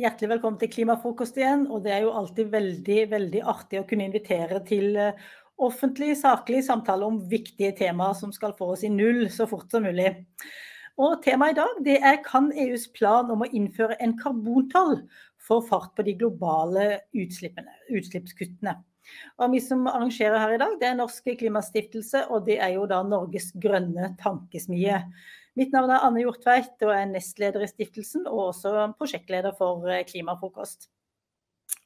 Hjertelig velkommen til Klimafrokost igjen. Og det er jo alltid veldig, veldig artig å kunne invitere til eh, offentlig, saklig samtale om viktige temaer som skal få oss i null så fort som mulig. Og temaet i dag det er kan EUs plan om å innføre en karbontoll få fart på de globale utslippskuttene. Og vi som arrangerer her i dag, det er Norsk Klimastiftelse, og det er jo da Norges grønne tankesmie. Mitt navn er Anne Hjortveit og er nestleder i stiftelsen og også prosjektleder for eh, Klimafrokost.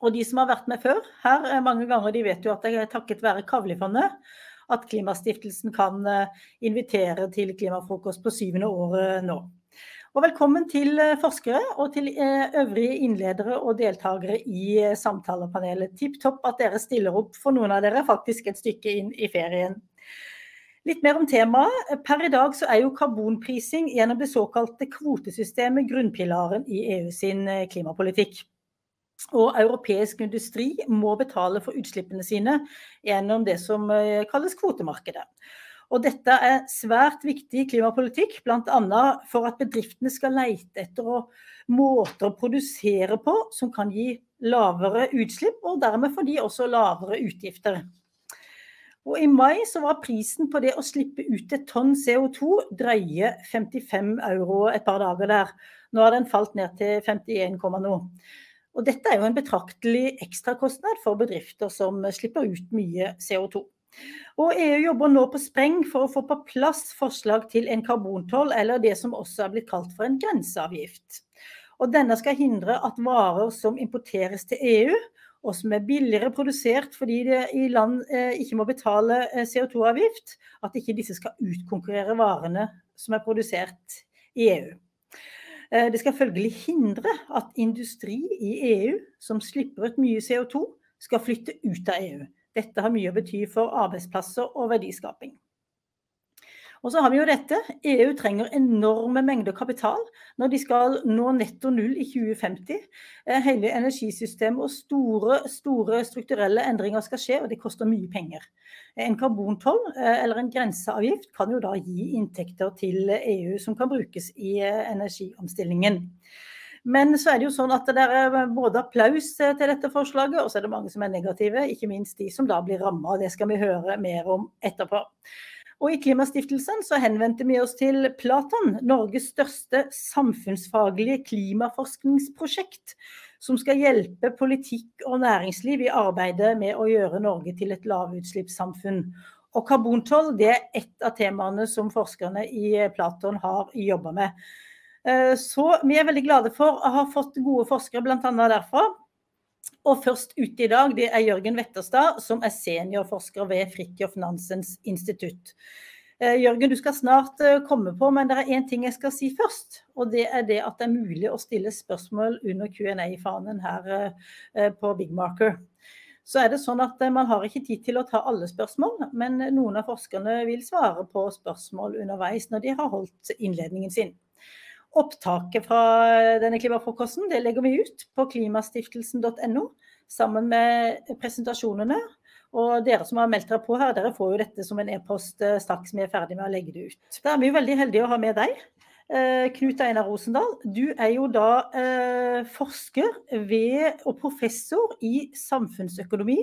Og de som har vært med før her eh, mange ganger, de vet jo at det er takket være Kavlifondet at Klimastiftelsen kan eh, invitere til klimafrokost på syvende året nå. Og velkommen til forskere og til øvrige innledere og deltakere i samtalepanelet. Tipp topp at dere stiller opp for noen av dere faktisk et stykke inn i ferien. Litt mer om temaet. Per i dag så er jo karbonprising gjennom det såkalte kvotesystemet grunnpilaren i EU sin eh, klimapolitikk. Og europeisk industri må betale for utslippene sine gjennom det som eh, kalles kvotemarkedet. Og dette er svært viktig klimapolitikk, bl.a. for at bedriftene skal leite etter måter å produsere på som kan gi lavere utslipp, og dermed får de også lavere utgifter. Og I mai så var prisen på det å slippe ut et tonn CO2 drøye 55 euro et par dager der. Nå har den falt ned til 51, noe. Og dette er jo en betraktelig ekstrakostnad for bedrifter som slipper ut mye CO2. Og EU jobber nå på spreng for å få på plass forslag til en karbontoll, eller det som også er blitt kalt for en grenseavgift. Og denne skal hindre at varer som importeres til EU, og som er billigere produsert fordi det i land eh, ikke må betale eh, CO2-avgift, at ikke disse skal utkonkurrere varene som er produsert i EU. Eh, det skal følgelig hindre at industri i EU som slipper ut mye CO2, skal flytte ut av EU. Dette har mye å bety for arbeidsplasser og verdiskaping. Og så har vi jo dette. EU trenger enorme mengder kapital når de skal nå netto null i 2050. Eh, hele energisystemet og store, store strukturelle endringer skal skje, og det koster mye penger. En karbontoll eh, eller en grenseavgift kan jo da gi inntekter til EU som kan brukes i eh, energiomstillingen. Men så er det jo sånn at det er både applaus til dette forslaget, og så er det mange som er negative. Ikke minst de som da blir ramma. Det skal vi høre mer om etterpå. Og I Klimastiftelsen så henvendte vi oss til Platon, Norges største samfunnsfaglige klimaforskningsprosjekt, som skal hjelpe politikk og næringsliv i arbeidet med å gjøre Norge til et lavutslippssamfunn. Og karbontoll det er ett av temaene som forskerne i Platon har jobba med. Eh, så vi er veldig glade for å ha fått gode forskere bl.a. derfra. Og først ute i dag det er Jørgen Wetterstad, som er seniorforsker ved Fridtjof Nansens institutt. Eh, Jørgen, du skal snart eh, komme på, men det er én ting jeg skal si først. Og det er det at det er mulig å stille spørsmål under Q&A-fanen her eh, på Big Marker. Så er det sånn at Man har ikke tid til å ta alle spørsmål, men noen av forskerne vil svare på spørsmål underveis når de har holdt innledningen sin. Opptaket fra denne klimafrokosten det legger vi ut på klimastiftelsen.no sammen med presentasjonene. Og dere som har meldt dere på her, dere får jo dette som en e-post eh, straks vi er ferdig med å legge det ut. Da er vi jo veldig heldige å ha med deg. Eh, Knut Einar Rosendal, du er jo da eh, forsker ved, og professor i samfunnsøkonomi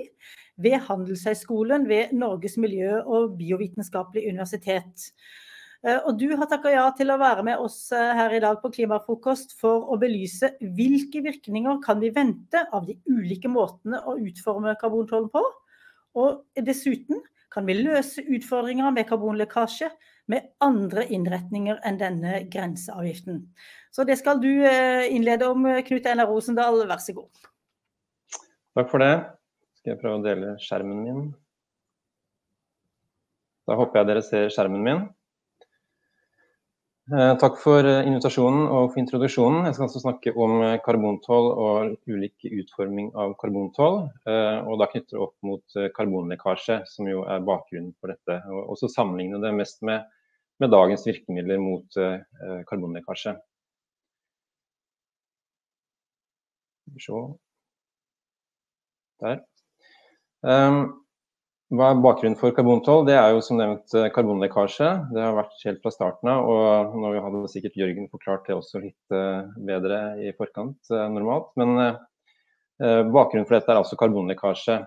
ved Handelshøyskolen ved Norges miljø- og biovitenskapelige universitet. Eh, og du har takka ja til å være med oss eh, her i dag på Klimafrokost for å belyse hvilke virkninger kan vi vente av de ulike måtene å utforme karbontollen på. Og dessuten kan vi løse utfordringer med karbonlekkasje med andre innretninger enn denne grenseavgiften. Så det skal du eh, innlede om, Knut Einar Rosendal. Vær så god. Takk for det. Skal jeg prøve å dele skjermen min. Da håper jeg dere ser skjermen min. Eh, takk for eh, invitasjonen og for introduksjonen. Jeg skal altså snakke om eh, karbontoll og ulik utforming av karbontoll. Og da knytter det opp mot karbonlekkasje, som jo er bakgrunnen for dette. Og også sammenligne det mest med, med dagens virkemidler mot karbonlekkasje. Der. Um, hva er bakgrunnen for karbontoll? Det er jo som nevnt eh, karbonlekkasje. Det har vært helt fra starten av. Og nå hadde sikkert Jørgen forklart det også litt eh, bedre i forkant normalt. Men bakgrunnen for dette er altså karbonlekkasje.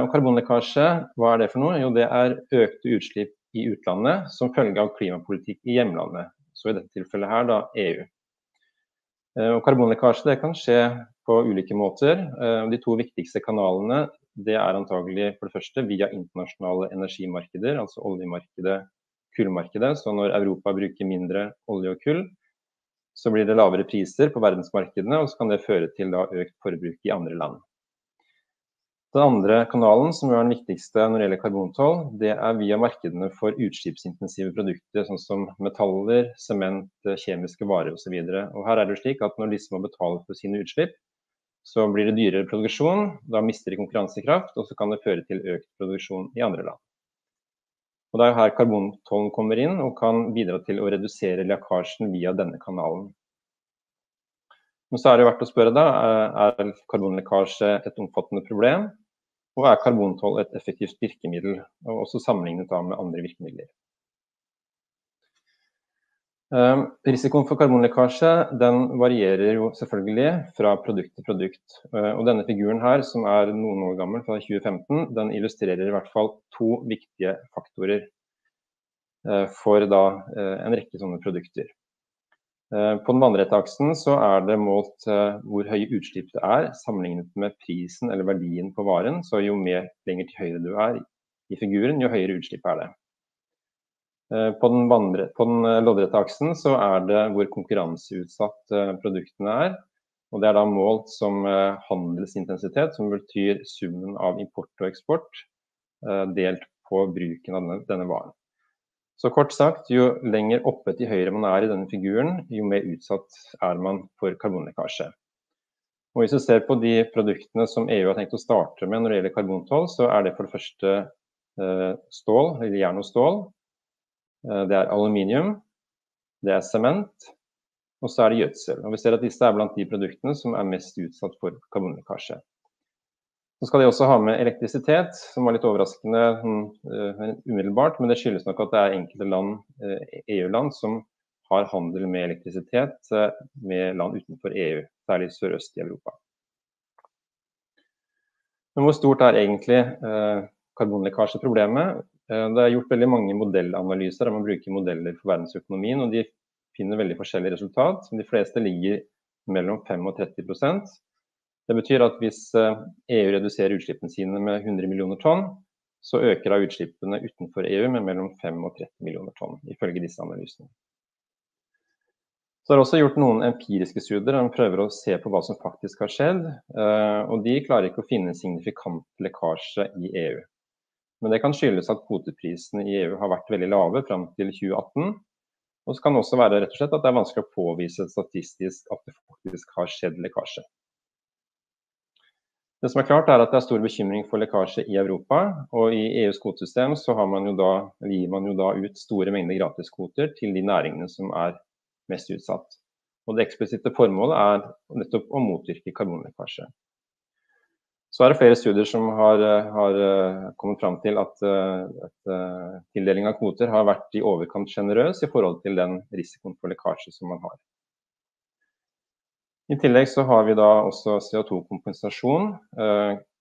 Og karbonlekkasje, hva er det for noe? Jo, det er økte utslipp i utlandet som følge av klimapolitikk i hjemlandet. Så i dette tilfellet her da EU. Og karbonlekkasje det kan skje på ulike måter. De to viktigste kanalene det er antagelig for det første via internasjonale energimarkeder, altså oljemarkedet, kullmarkedet. Så når Europa bruker mindre olje og kull, så blir det lavere priser på verdensmarkedene, og så kan det føre til da, økt forbruk i andre land. Den andre kanalen, som er den viktigste når det gjelder karbontoll, det er via markedene for utslippsintensive produkter, sånn som metaller, sement, kjemiske varer osv. Her er det slik at når disse må betale for sine utslipp, så blir det dyrere produksjon. Da mister de konkurransekraft, og så kan det føre til økt produksjon i andre land. Og Det er her karbontollen kommer inn og kan bidra til å redusere lekkasjen via denne kanalen. Men så er det verdt å spørre da, er karbonlekkasje et omfattende problem? Og er karbontoll et effektivt virkemiddel, og også sammenlignet med andre virkemidler? Ehm, risikoen for karbonlekkasje den varierer jo selvfølgelig fra produkt til produkt. Eh, og denne figuren her, som er noen år gammel, fra 2015, den illustrerer i hvert fall to viktige faktorer eh, for da eh, en rekke sånne produkter. På den vannrette aksen så er det målt hvor høye utslipp det er sammenlignet med prisen eller verdien på varen. Så jo mer lenger til høyre du er i figuren, jo høyere utslipp er det. Eh, på den, vandre, på den eh, loddrette aksen så er det hvor konkurranseutsatt eh, produktene er. Og det er da målt som handelsintensitet, som betyr summen av import og eksport delt på bruken av denne, denne varen. Så kort sagt, jo lenger oppe til høyre man er i denne figuren, jo mer utsatt er man for karbonlekkasje. Og hvis du ser på de produktene som EU har tenkt å starte med når det gjelder karbontoll, så er det for det første stål, eller jern og stål. Eh, det er aluminium, det er sement, og så er det gjødsel. Og vi ser at disse er blant de produktene som er mest utsatt for karbonlekkasje. Så skal de også ha med elektrisitet, som var litt overraskende uh, umiddelbart. Men det skyldes nok at det er enkelte land, uh, EU-land som har handel med elektrisitet med land utenfor EU, særlig sørøst i Europa. Men hvor stort er egentlig karbonlekkasjeproblemet? Eh, det er gjort veldig mange modellanalyser der man bruker modeller for verdensøkonomien. og De finner veldig forskjellige resultat. De fleste ligger mellom 5 og 30 Det betyr at hvis EU eh, e reduserer utslippene sine med 100 millioner tonn, så øker da utslippene utenfor EU med mellom 5 og 30 millioner tonn, ifølge disse analysene. Så det er også gjort noen empiriske studier der man prøver å se på hva som faktisk har skjedd. Eh, og De klarer ikke å finne signifikant lekkasje i EU. Men det kan skyldes at kvoteprisene i EU har vært veldig lave fram til 2018. Og så kan det også være rett og slett at det er vanskelig å påvise statistisk at det faktisk har skjedd lekkasje. Det som er klart er at det er stor bekymring for lekkasje i Europa. Og i EUs kvotesystem så man da, gir man jo da ut store mengder gratiskvoter til de næringene som er mest utsatt. Og det eksplisitte formålet er nettopp å motvirke karbonlekkasje. Så er det flere studier som har, eh, har eh, kommet fram til at, eh, at tildeling av kvoter har vært i overkant sjenerøs i forhold til den risikoen for lekkasje som man har. I tillegg så har vi da også CO2-kompensasjon.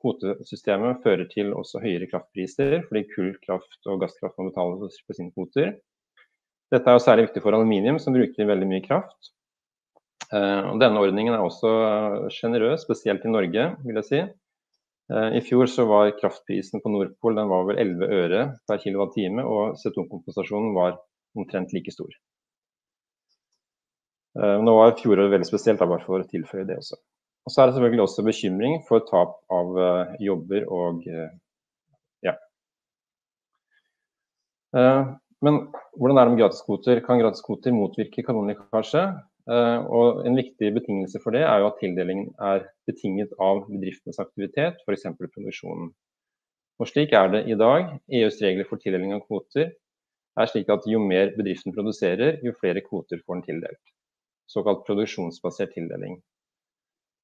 Kvotesystemet fører til også høyere kraftpriser, fordi kull, kraft og gasskraft må betale for sine kvoter. Dette er jo særlig viktig for aluminium, som bruker veldig mye kraft. Denne ordningen er også sjenerøs, spesielt i Norge, vil jeg si. Eh, I fjor så var kraftprisen på Nordpol den var vel 11 øre per kWt, og CO2-kompensasjonen var omtrent like stor. Eh, nå var fjoråret veldig spesielt, bare for å tilføye det også. Og Så er det selvfølgelig også bekymring for tap av eh, jobber og ja. Men hvordan er det med gratiskvoter? Kan gratiskvoter motvirke karbonlekkasje? Eh, og En viktig betingelse for det er jo at tildelingen er betinget av bedriftenes aktivitet, f.eks. produksjonen. Og Slik er det i dag. EUs regler for tildeling av kvoter er slik at jo mer bedriften produserer, jo flere kvoter får den tildelt. Såkalt produksjonsbasert tildeling.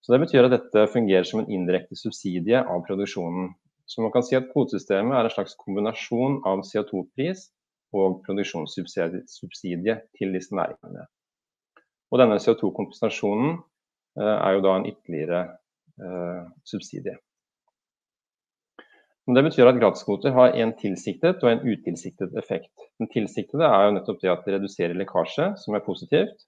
Så Det betyr at dette fungerer som en indirekte subsidie av produksjonen. Så man kan si at kvotesystemet er en slags kombinasjon av CO2-pris og produksjonssubsidie til disse næringene. Og denne CO2-kompensasjonen eh, er jo da en ytterligere eh, subsidie. Men det betyr at gratiskvoter har en tilsiktet og en utilsiktet effekt. Den tilsiktede er jo nettopp det at det reduserer lekkasje, som er positivt.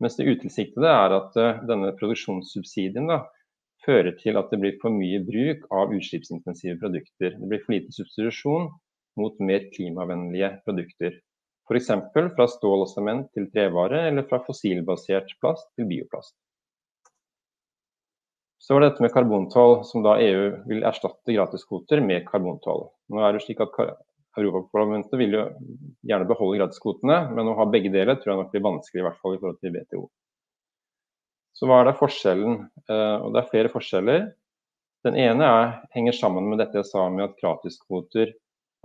Mens det utilsiktede er at uh, denne produksjonssubsidien da, fører til at det blir for mye bruk av utslippsintensive produkter. Det blir for lite substitusjon mot mer klimavennlige produkter. F.eks. fra stål og sement til trevare, eller fra fossilbasert plast til bioplast. Så var det dette med karbontoll, som da EU vil erstatte gratiskvoter med karbontoll. Nå er det slik at Europaparlamentet vil jo gjerne beholde gratiskvotene, men å ha begge deler tror jeg nok blir vanskelig, i hvert fall i forhold til WTO. Så hva er da forskjellen? Eh, og det er flere forskjeller. Den ene er, henger sammen med dette jeg sa med at gratiskvoter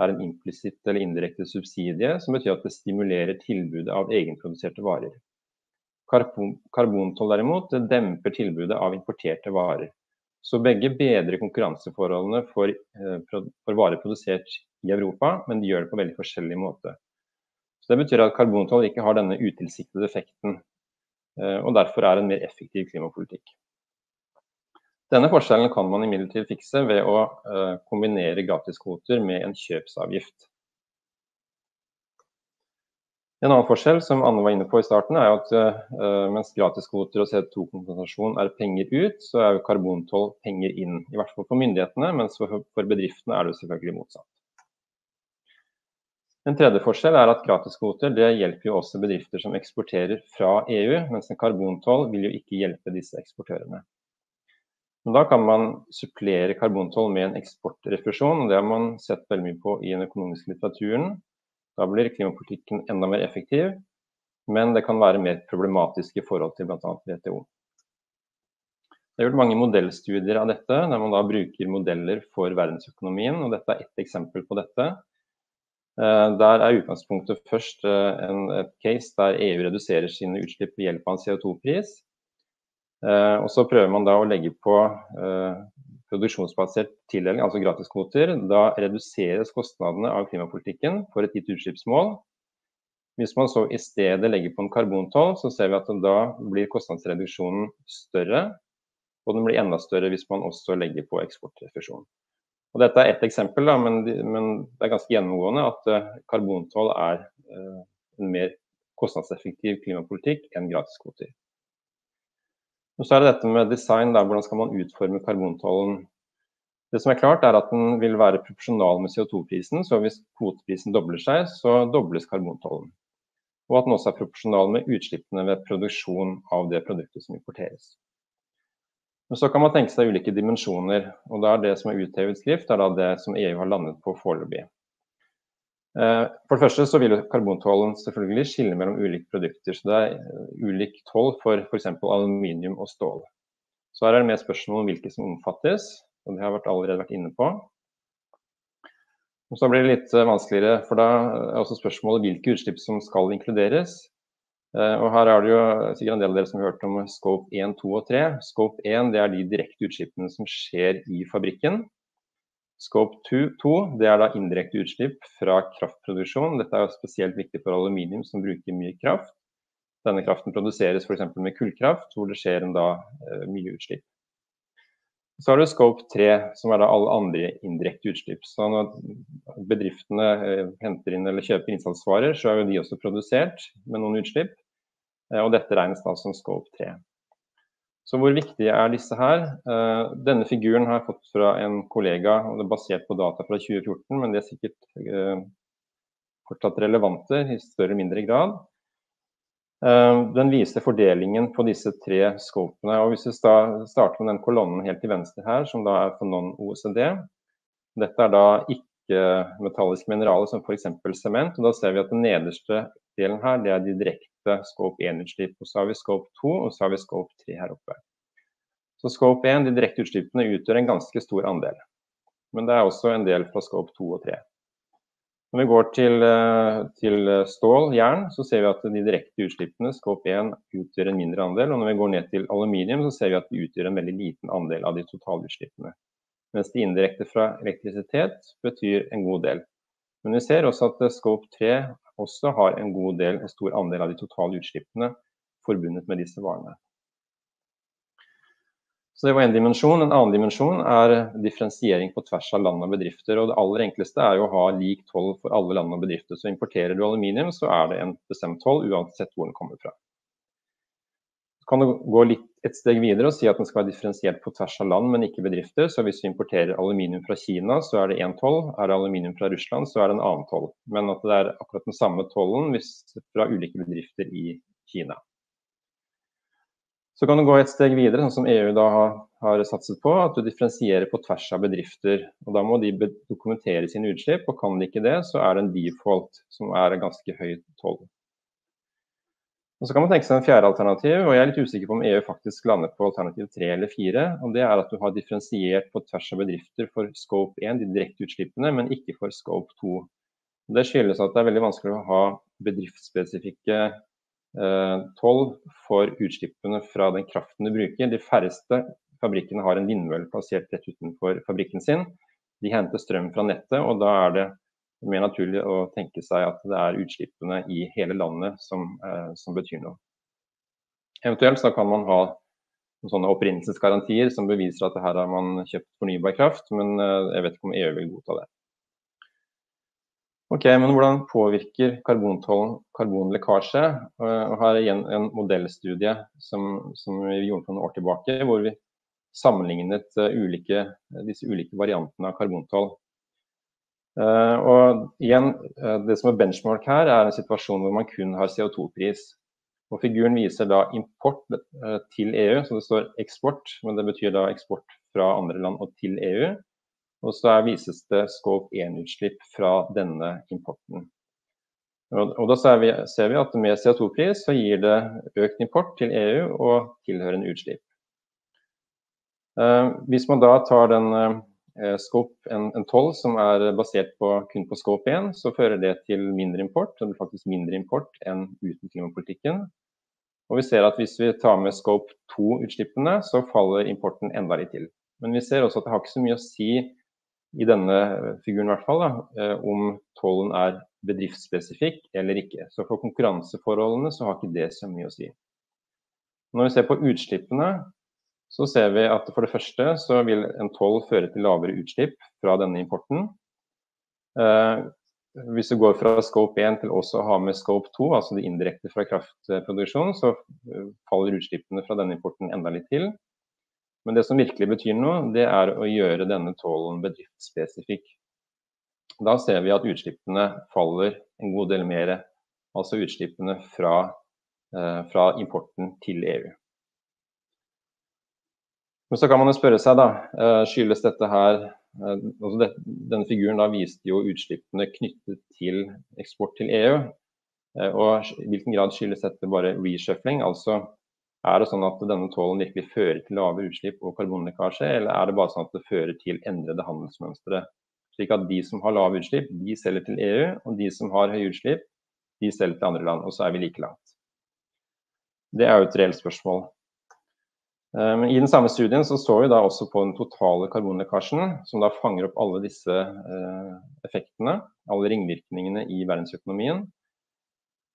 er en implisitt eller indirekte subsidie, som betyr at det stimulerer tilbudet av egenproduserte varer. Karbontoll derimot det demper tilbudet av importerte varer. Så begge bedrer konkurranseforholdene for, eh, for, varer produsert i Europa, men de gjør det på veldig forskjellig måte. Så Det betyr at karbontoll ikke har denne utilsiktede effekten, eh, og derfor er en mer effektiv klimapolitikk. Denne forskjellen kan man imidlertid fikse ved å eh, kombinere gratiskvoter med en kjøpsavgift. En annen forskjell som Anne var inne på i starten, er at uh, mens gratiskvoter og CO2-kompensasjon er penger ut, så er jo karbontoll penger inn. I hvert fall for myndighetene, mens for bedriftene er det selvfølgelig motsatt. En tredje forskjell er at gratiskvoter det hjelper jo også bedrifter som eksporterer fra EU, mens en karbontoll vil jo ikke hjelpe disse eksportørene. Men da kan man supplere karbontoll med en eksportrefusjon, og det har man sett veldig mye på i den økonomiske litteraturen. Da blir klimapolitikken enda mer effektiv, men det kan være mer problematisk i forhold til bl.a. WTO. Det er gjort mange modellstudier av dette, der man da bruker modeller for verdensøkonomien. og Dette er ett eksempel på dette. Eh, der er utgangspunktet først eh, en, et case der EU reduserer sine utslipp ved hjelp av en CO2-pris. Eh, og Så prøver man da å legge på produksjonsbasert tildeling, altså gratiskvoter, da reduseres kostnadene av klimapolitikken for et gitt utslippsmål. Hvis man så i stedet legger på en karbontoll, så ser vi at da blir kostnadsreduksjonen større. Og den blir enda større hvis man også legger på eksportrefusjon. Og dette er ett eksempel, da, men, men, det er ganske gjennomgående at uh, karbontoll er en mer kostnadseffektiv klimapolitikk enn gratiskvoter. Og så er det dette med design, da, hvordan skal man utforme karbontollen. Det som er klart er at den vil være proporsjonal med CO2-prisen, så hvis kvoteprisen dobler seg, så dobles karbontollen. Og at den også er proporsjonal med utslippene ved produksjon av det produktet som importeres. Men så kan man tenke seg ulike dimensjoner, og da er det som er uthevet skrift, er det som EU har landet på foreløpig. Eh, for det første så vil karbontollen selvfølgelig skille mellom ulike produkter. så Det er eh, ulik toll for f.eks. aluminium og stål. Så her er det mer spørsmål om hvilke som omfattes, og det har jeg allerede vært inne på. Og så blir det litt eh, vanskeligere, for da er også spørsmålet hvilke utslipp som skal inkluderes. Og her er det jo sikkert en del av dere som har hørt om scope 1, 2 og 3. Scope 1 det er de direkte utslippene som skjer i fabrikken. Scope 2 det er da indirekte utslipp fra kraftproduksjon. Dette er spesielt viktig for aluminium som bruker mye kraft. Denne kraften produseres f.eks. med kullkraft, hvor det skjer en da eh, mye utslipp. Så har du scope 3, som er da alle andre indirekte utslipp. Så når bedriftene eh, henter inn eller kjøper innsatsvarer, så er jo de også produsert med noen utslipp. Eh, og dette regnes da som scope 3. Så hvor viktige er disse her? Uh, denne figuren har jeg fått fra en kollega, og det er basert på data fra 2014, men det er sikkert uh, fortsatt relevante i større eller mindre grad. Uh, den viser fordelingen på disse tre scopene. og Hvis vi starter med den kolonnen helt til venstre her, som da er for non-OECD Dette er da ikke-metalliske mineraler som f.eks. sement. og Da ser vi at den nederste delen her det er de direkte direkte scope 1-utslipp. Og så har vi scope 2 og så har vi scope 3 her oppe. Så scope 1, de direkte utslippene, utgjør en ganske stor andel. Men det er også en del fra scope 2 og 3. Når vi går til, eh, til stål, jern, så ser vi at de direkte utslippene, scope 1, utgjør en mindre andel. Og når vi går ned til aluminium, så ser vi at de utgjør en veldig liten andel av de totale utslippene. mens de indirekte fra elektrisitet betyr en god del. Men vi ser også at scope 3 også har en god del, en stor andel av de totale utslippene forbundet med disse varene. Så Det var en dimensjon. En annen dimensjon er differensiering på tvers av land og bedrifter. og Det aller enkleste er jo å ha lik toll for alle land og bedrifter. Så Importerer du aluminium, så er det en bestemt toll uansett hvor den kommer fra. Kan du gå litt et steg videre og si at den skal være differensiert på tvers av land, men ikke bedrifter. Så hvis du importerer aluminium fra Kina, så er det én toll. Er det aluminium fra Russland, så er det en annen toll. Men at det er akkurat den samme tollen fra ulike bedrifter i Kina. Så kan du gå et steg videre, sånn som EU da har, har, satset på, at du differensierer på tvers av bedrifter. Og Da må de dokumentere sine utslipp, og kan de ikke det, så er det en default, som er en ganske høy toll. Og Så kan man tenke seg en fjerde alternativ, og jeg er litt usikker på om EU faktisk lander på alternativ tre eller fire. og Det er at du har differensiert på tvers av bedrifter for scope 1, de direkte utslippene, men ikke for scope 2. Det skyldes at det er veldig vanskelig å ha bedriftsspesifikke Eh, toll for utslippene fra den kraften du bruker. De færreste fabrikkene har en vindmølle plassert rett utenfor fabrikken sin. De henter strøm fra nettet, og da er det mer naturlig å tenke seg at det er utslippene i hele landet som, eh, som betyr noe. Eventuelt så kan man ha sånne opprinnelsesgarantier som beviser at her har man kjøpt fornybar kraft, men eh, jeg vet ikke om EU vil godta det. Ok, men Hvordan påvirker karbontollen karbonlekkasje? Og her er igjen en modellstudie som, som, vi gjorde for noen år tilbake, hvor vi sammenlignet ulike, disse ulike variantene av karbontoll. Uh, og igjen, uh, Det som er benchmark her, er en situasjon hvor man kun har CO2-pris. Og Figuren viser da import til EU, så det står eksport, men det betyr da eksport fra andre land og til EU. Og så vises det scope 1-utslipp fra denne importen. Og, da ser vi, ser vi at med CO2-pris så gir det økt import til EU og tilhørende utslipp. Uh, hvis man da tar den scope, en, en 12 som er basert på, kun på scope 1, så fører det til mindre import. Det blir faktisk mindre import enn uten klimapolitikken. Og vi ser at hvis vi tar med scope 2-utslippene, så faller importen enda litt til. Men vi ser også at det har ikke så mye å si i denne figuren i hvert fall, da, eh, om tollen er bedriftsspesifikk eller ikke. Så for konkurranseforholdene så har ikke det så mye å si. Når vi ser på utslippene, så ser vi at for det første så vil en toll føre til lavere utslipp fra denne importen. Eh, hvis du går fra scope 1 til også å ha med scope 2, altså det indirekte fra kraftproduksjon, så eh, faller utslippene fra denne importen enda litt til. Men det som virkelig betyr noe, det er å gjøre denne tollen bedriftsspesifikk. Da ser vi at utslippene faller en god del mer, altså utslippene fra, eh, fra importen til EU. Men så kan man jo spørre seg, da, eh, skyldes dette her eh, altså det, Denne figuren da viste jo utslippene knyttet til eksport til EU. Eh, og i hvilken grad skyldes dette bare reshuffling, altså er det sånn at denne tålen virkelig fører til lave utslipp og karbonlekkasje, eller er det bare sånn at det fører til endrede handelsmønstre? Slik at de som har lave utslipp, de selger til EU, og de som har høye utslipp, de selger til andre land. Og så er vi like langt. Det er jo et reelt spørsmål. Men I den samme studien så, så vi da også på den totale karbonlekkasjen, som da fanger opp alle disse eh, effektene, alle ringvirkningene i verdensøkonomien.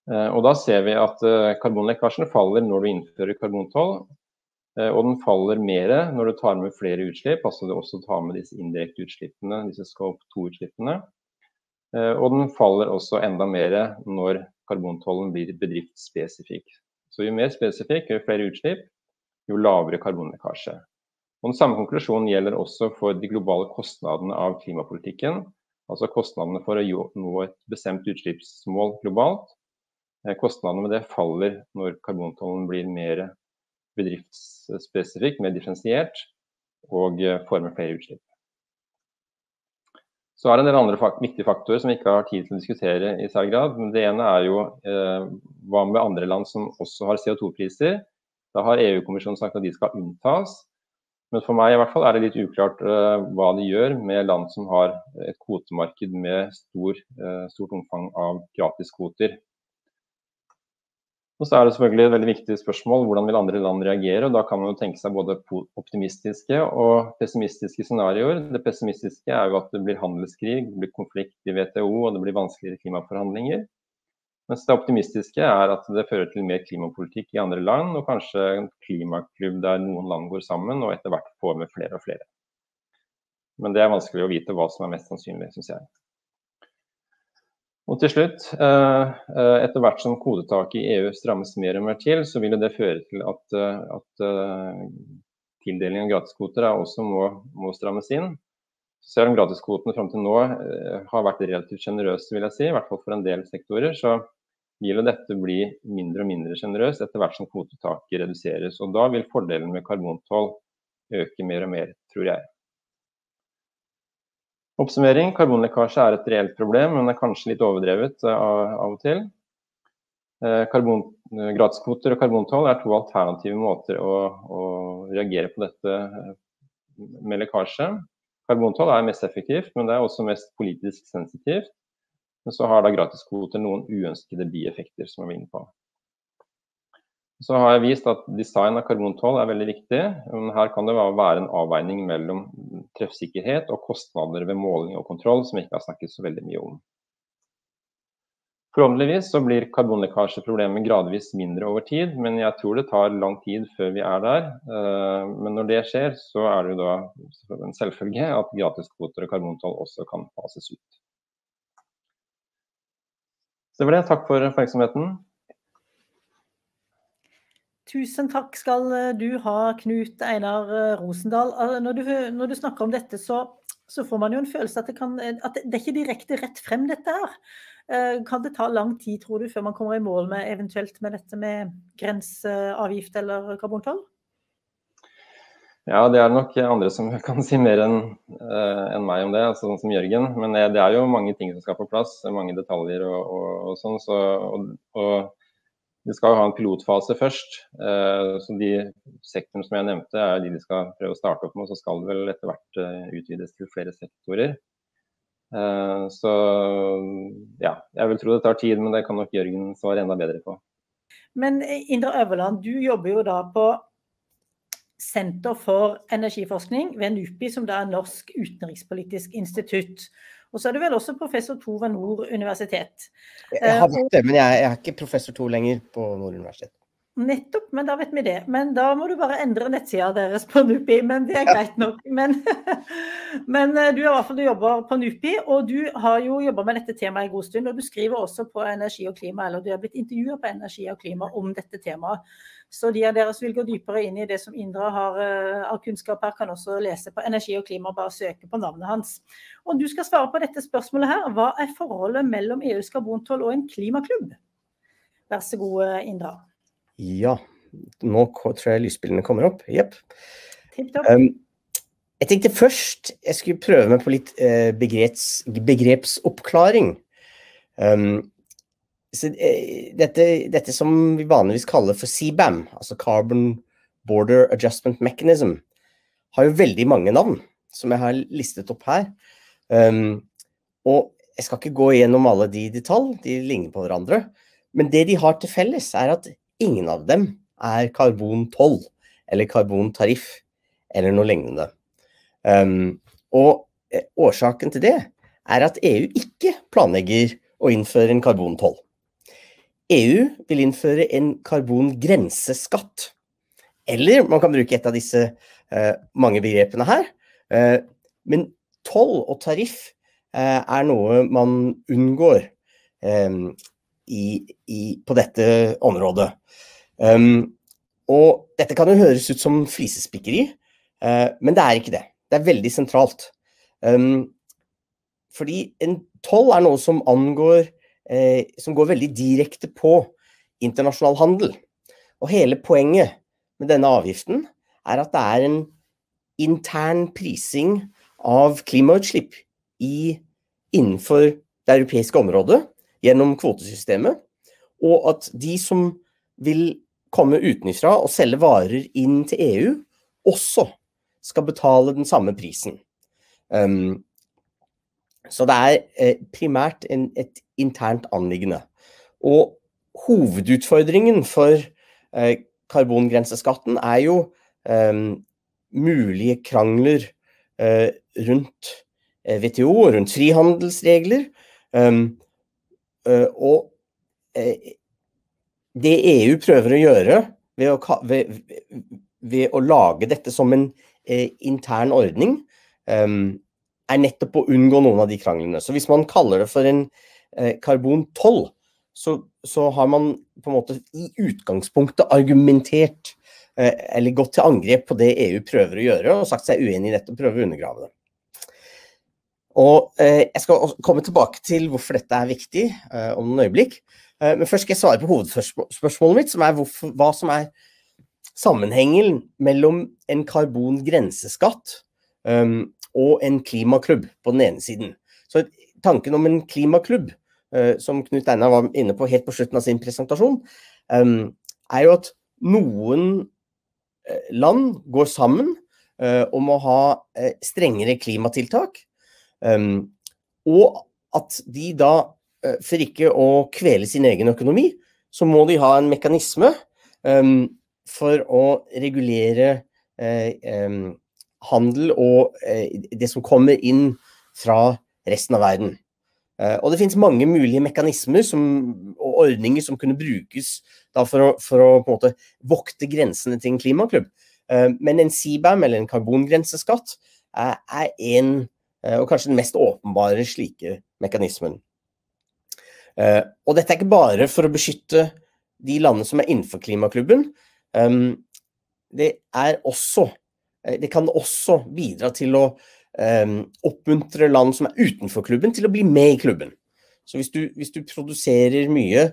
Eh, og Da ser vi at eh, karbonlekkasjen faller når du innfører karbontoll. Og den faller mer når du tar med flere utslipp, altså du også tar med disse indirekte utslippene, disse scope 2-utslippene. Og den faller også enda mer når karbontollen blir bedriftsspesifikk. Så jo mer spesifikk, jo flere utslipp, jo lavere karbonlekkasje. Og Den samme konklusjonen gjelder også for de globale kostnadene av klimapolitikken. Altså kostnadene for å nå et bestemt utslippsmål globalt Eh, kostnadene med det faller når karbontollen blir mer bedriftsspesifikk, mer differensiert og eh, får med flere utslipp. Så er det en del andre viktige faktorer som vi ikke har tid til å diskutere i særlig grad. Men det ene er jo eh, hva med andre land som også har CO2-priser. Da har EU-kommisjonen sagt at de skal unntas. Men for meg i hvert fall er det litt uklart uh, hva de gjør med land som har et kvotemarked med stor, uh, stort omfang av gratiskvoter. Og så er det selvfølgelig et veldig viktig spørsmål hvordan vil andre land reagere. og Da kan man jo tenke seg både optimistiske og pessimistiske scenarioer. Det pessimistiske er jo at det blir handelskrig, det blir konflikt i WTO og det blir vanskeligere klimaforhandlinger. Mens det optimistiske er at det fører til mer klimapolitikk i andre land, og kanskje en klimaklubb der noen land går sammen og etter hvert får med flere og flere. Men det er vanskelig å vite hva som er mest sannsynlig, syns jeg. Og til slutt, eh, eh, etter hvert som kodetaket i EU strammes mer og mer til, så vil det føre til at, eh, at tildeling av gratiskvoter også må, må, strammes inn. Selv om gratiskvotene fram til nå har vært relativt sjenerøse, vil jeg si, i hvert fall for en del sektorer, så vil dette bli mindre og mindre sjenerøst etter hvert som kvotetaket reduseres. Og da vil fordelen med karbontoll øke mer og mer, tror jeg. Oppsummering. Karbonlekkasje er et reelt problem, men er kanskje litt overdrevet eh, av, og til. Eh, karbon, eh, gratiskvoter og karbontoll er to alternative måter å, å, reagere på dette med lekkasje. Karbontoll er mest effektivt, men det er også mest politisk sensitivt. Men så har da gratiskvoter noen uønskede bieffekter, som vi er inne på. Så har jeg vist at design av karbontoll er veldig viktig. Men her kan det være en avveining mellom treffsikkerhet og kostnader ved måling og kontroll, som vi ikke har snakket så veldig mye om. Forhåpentligvis så blir karbonlekkasjeproblemet gradvis mindre over tid, men jeg tror det tar lang tid før vi er der. Eh, men når det skjer, så er det jo da en selvfølge at gratiskvoter og karbontoll også kan fases ut. Så det var det. Takk for oppmerksomheten. Tusen takk skal eh, du ha, Knut Einar eh, Rosendal. Når du, når du snakker om dette, så, så, får man jo en følelse at det, kan, at det er ikke direkte rett frem, dette her. Eh, kan det ta lang tid, tror du, før man kommer i mål med eventuelt med dette med grenseavgift eller karbontoll? Ja, det er nok andre som kan si mer enn en meg om det, altså sånn som Jørgen. Men det er jo mange ting som skal på plass, mange detaljer og, og, og sånn. Så, og, og vi skal jo ha en pilotfase først. Eh, så De sektorene som jeg nevnte, er de de skal prøve å starte opp med. Så skal det vel etter hvert eh, utvides til flere sektorer. Eh, så ja, jeg vil tro det tar tid, men det kan nok Jørgen svare enda bedre på. Men Indre Øverland, du jobber jo da på Senter for energiforskning ved NUPI, som da er Norsk utenrikspolitisk institutt. Og så er du vel også professor to ved Nord universitet. Jeg har vært det, men jeg, er ikke professor to lenger på Nord universitet. Nettopp, men da vet vi det. Men da må du bare endre nettsida deres på NUPI. Men det er greit nok. Men, men eh, du fall jobber på NUPI, og du har jo jobba med dette temaet en god stund. Og du skriver også på Energi og klima, eller du har blitt intervjua på Energi og klima om dette temaet. Så de av dere som vil gå dypere inn i det som Indra har uh, av kunnskap her, kan også lese på Energi og klima, bare søke på navnet hans. Og du skal svare på dette spørsmålet her. Hva er forholdet mellom EUs karbontoll og en klimaklubb? Vær så god, eh, Indra. Ja, nå tror jeg lysbildene kommer opp. Jepp. Um, jeg tenkte først jeg skulle prøve meg på litt uh, begreps, begrepsoppklaring. Um, Eh, dette, dette, som vi vanligvis kaller for CBAM, altså Carbon Border Adjustment Mechanism, har jo veldig mange navn, som jeg har listet opp her. Um, og jeg skal ikke gå gjennom alle de i detalj, de ligner på hverandre. Men det de har til felles, er at ingen av dem er karbontoll eller karbontariff eller noe lignende. Um, og eh, årsaken til det er at EU ikke planlegger å innføre en karbontoll. EU vil innføre en karbongrenseskatt. Eller man kan bruke et av disse eh, mange begrepene her. Eh, men toll og tariff eh, er noe man unngår um, i, i, på dette området. Um, og dette kan jo høres ut som flisespikkeri, men det er ikke det. Det er veldig sentralt. Um, fordi en toll er noe som angår eh, som går veldig direkte på internasjonal handel. Og hele poenget med denne avgiften er at det er en intern prising av klimautslipp i, innenfor det europeiske området gjennom kvotesystemet, og at de som vil komme utenfra og selge varer inn til EU, også skal betale den samme prisen. Um, så det er eh, primært en, et internt anliggende. Og hovedutfordringen for uh, karbongrenseskatten er jo um, mulige krangler uh, rundt WTO og rundt frihandelsregler. Um, og det EU prøver å gjøre ved å, ved, ved å lage dette som en intern ordning, um, er nettopp å unngå noen av de kranglene. Så hvis man kaller det for en eh, karbontoll, så, så, har man på en måte i utgangspunktet argumentert eh, eller gått til angrep på det EU prøver å gjøre, og sagt seg uenig i dette og prøver å undergrave det. Og eh, Jeg skal komme tilbake til hvorfor dette er viktig eh, om noen øyeblikk. Eh, men først skal jeg svare på hovedspørsmålet mitt, som er hvorfor, hva som er sammenhengen mellom en karbongrenseskatt um, og en klimaklubb på den ene siden. Så tanken om en klimaklubb, uh, som Knut Einar var inne på helt på slutten av sin presentasjon, um, er jo at noen uh, land går sammen uh, om å ha strengere klimatiltak, um, og at de da, for ikke å kvele sin egen økonomi, så må de ha en mekanisme um, for å regulere eh, handel og eh, det som kommer inn fra resten av verden. Eh, og det finnes mange mulige mekanismer som, og ordninger som kunne brukes for å, for, å, på en måte vokte grensene til en klimaklubb. Eh, men en CBAM, eller en karbongrenseskatt, er, en, og kanskje den mest åpenbare slike mekanismen. Og dette er ikke bare for å beskytte de landene som er innenfor klimaklubben, det er også Det kan også bidra til å um, oppmuntre land som er utenfor klubben, til å bli med i klubben. Så hvis du, hvis du produserer mye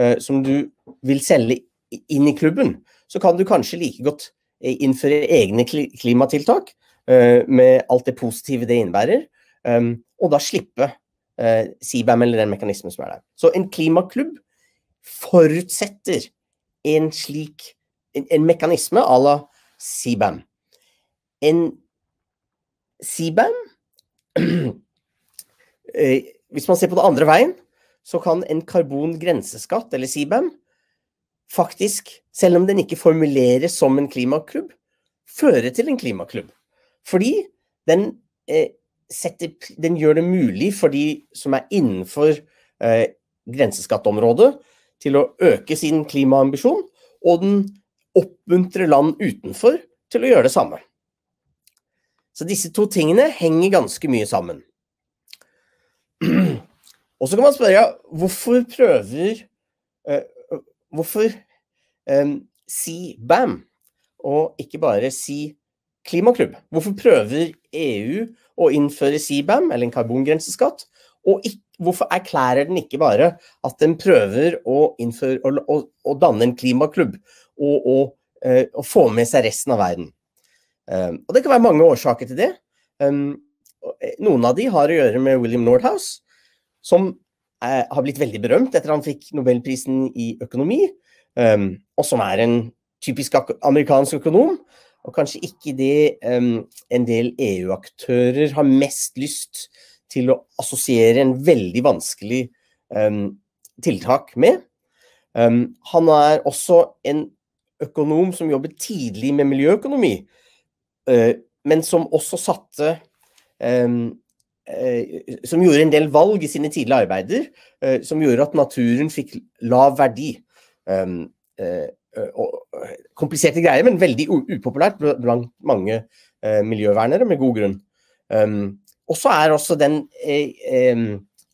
uh, som du vil selge inn i klubben, så kan du kanskje like godt eh, innføre egne klimatiltak med alt det positive det innebærer, um, og da slippe CBAM eller den mekanismen som er der. Så en klimaklubb forutsetter en slik en, en mekanisme à la CBAM. En CBAM eh, Hvis man ser på det andre veien, så kan en karbongrenseskatt, eller CBAM, faktisk, selv om den ikke formuleres som en klimaklubb, føre til en klimaklubb. Fordi den, eh, setter, den gjør det mulig for de som er innenfor eh, grenseskatteområdet, til å øke sin klimaambisjon, og den oppmuntrer land utenfor til å gjøre det samme. Så disse to tingene henger ganske mye sammen. Og så kan man spørre hvorfor prøver uh, Hvorfor um, si BAM, og ikke bare si klimaklubb? Hvorfor prøver EU å innføre CBAM, eller en karbongrenseskatt, og ikke, hvorfor erklærer den ikke bare at den prøver å, innføre, å, å, å danne en klimaklubb og, og, eh, og, få med seg resten av verden. Um, og Det kan være mange årsaker til det. Um, noen av de har å gjøre med William Nordhaus, som er, har blitt veldig berømt etter han fikk nobelprisen i økonomi, um, og som er en typisk amerikansk økonom. Og kanskje ikke det en del EU-aktører har mest lyst til å assosiere en veldig vanskelig tiltak med. han er også en økonom som jobber tidlig med miljøøkonomi, eh, men som også satte eh, Som gjorde en del valg i sine tidlige arbeider eh, som gjorde at naturen fikk lav verdi. Kompliserte greier, men veldig upopulært blant mange miljøvernere, med god grunn. Og så er også den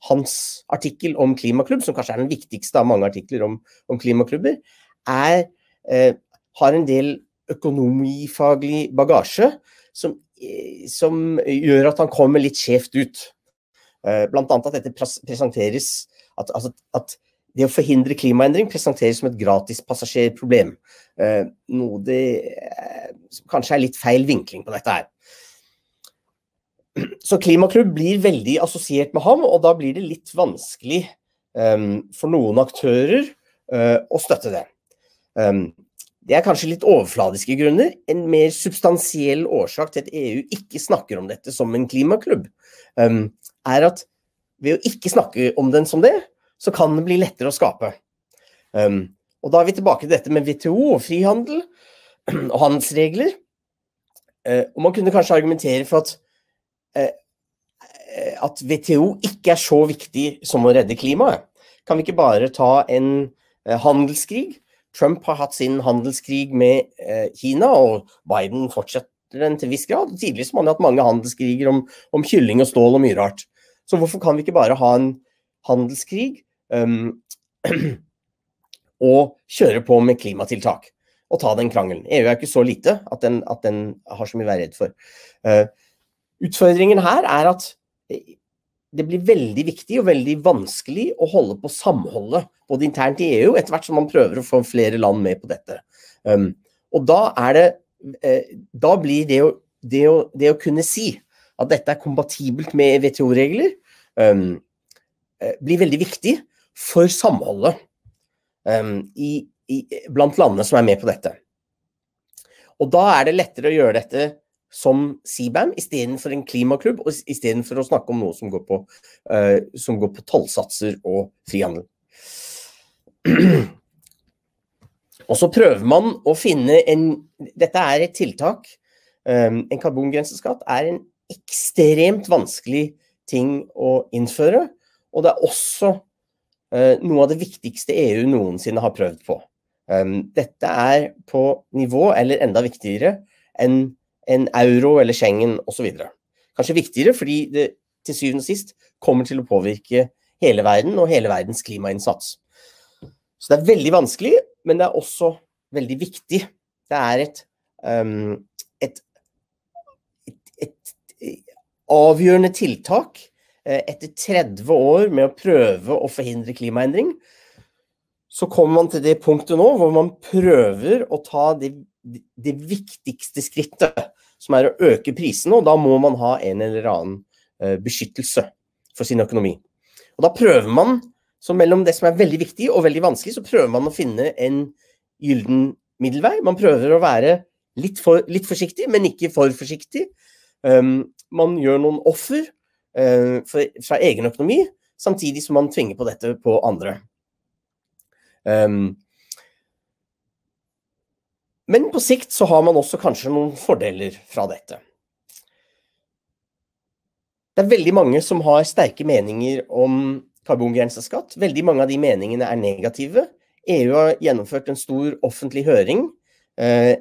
hans artikkel om klimaklubb, som kanskje er den viktigste av mange artikler om, om klimaklubber, er eh, har en del økonomifaglig bagasje som, eh, som, gjør at han kommer litt skjevt ut. Eh, Bl.a. at dette presenteres at, at, at, det å forhindre klimaendring presenteres som et gratispassasjerproblem. Eh, noe det kanskje er litt feil vinkling på dette her. Så klimaklubb blir veldig assosiert med ham, og da blir det litt vanskelig um, for noen aktører uh, å støtte det. Um, det er kanskje litt overfladiske grunner. En mer substansiell årsak til at EU ikke snakker om dette som en klimaklubb, um, er at ved å ikke snakke om den som det, så kan det bli lettere å skape. Um, og da er vi tilbake til dette med WTO og frihandel og handelsregler. Uh, og man kunne kanskje argumentere for at, uh, at WTO ikke er så viktig som å redde klimaet. Kan vi ikke bare ta en uh, handelskrig? Trump har hatt sin handelskrig med Kina, og Biden fortsetter den til viss grad. Tidligere har man hatt mange handelskriger om, om, kylling og stål og mye rart. Så hvorfor kan vi ikke bare ha en handelskrig um, og kjøre på med klimatiltak? Og ta den krangelen. EU er ikke så lite at den, at den har så mye å være redd for. Uh, utfordringen her er at det blir veldig viktig og veldig vanskelig å holde på samholdet både internt i EU, etter hvert som man prøver å få flere land med på dette. Um, og da er det uh, Da blir det å, det, å, det å, kunne si at dette er kompatibelt med WTO-regler, um, uh, blir veldig viktig for samholdet um, i, i, blant landene som er med på dette. Og da er det lettere å gjøre dette som CBAM istedenfor en klimaklubb, og istedenfor å snakke om noe som går på, uh, som går på tollsatser og frihandel. og så prøver man å finne en Dette er et tiltak. Um, en karbongrenseskatt er en ekstremt vanskelig ting å innføre. Og det er også uh, noe av det viktigste EU noensinne har prøvd på. Um, dette er på nivå, eller enda viktigere, enn en euro eller Schengen osv. Kanskje viktigere fordi det til syvende og sist kommer til å påvirke hele verden og hele verdens klimainnsats. Så det er veldig vanskelig, men det er også veldig viktig. Det er et, um, et, et, et avgjørende tiltak Eh, etter 30 år med å prøve å forhindre klimaendring, så kommer man til det punktet nå hvor man prøver å ta det, det viktigste skrittet, som er å øke prisene, og da må man ha en eller annen eh, beskyttelse for sin økonomi. Og da prøver man, så mellom det som er veldig viktig og veldig vanskelig, så prøver man å finne en gylden middelvei. Man prøver å være litt, for, litt forsiktig, men ikke for forsiktig. Um, man gjør noen offer, Eh, fra egen økonomi, samtidig som man tvinger på dette på andre. Um, men på sikt så har man også kanskje noen fordeler fra dette. Det er veldig mange som har sterke meninger om karbongrenseskatt. Veldig mange av de meningene er negative. EU har gjennomført en stor offentlig høring. Eh,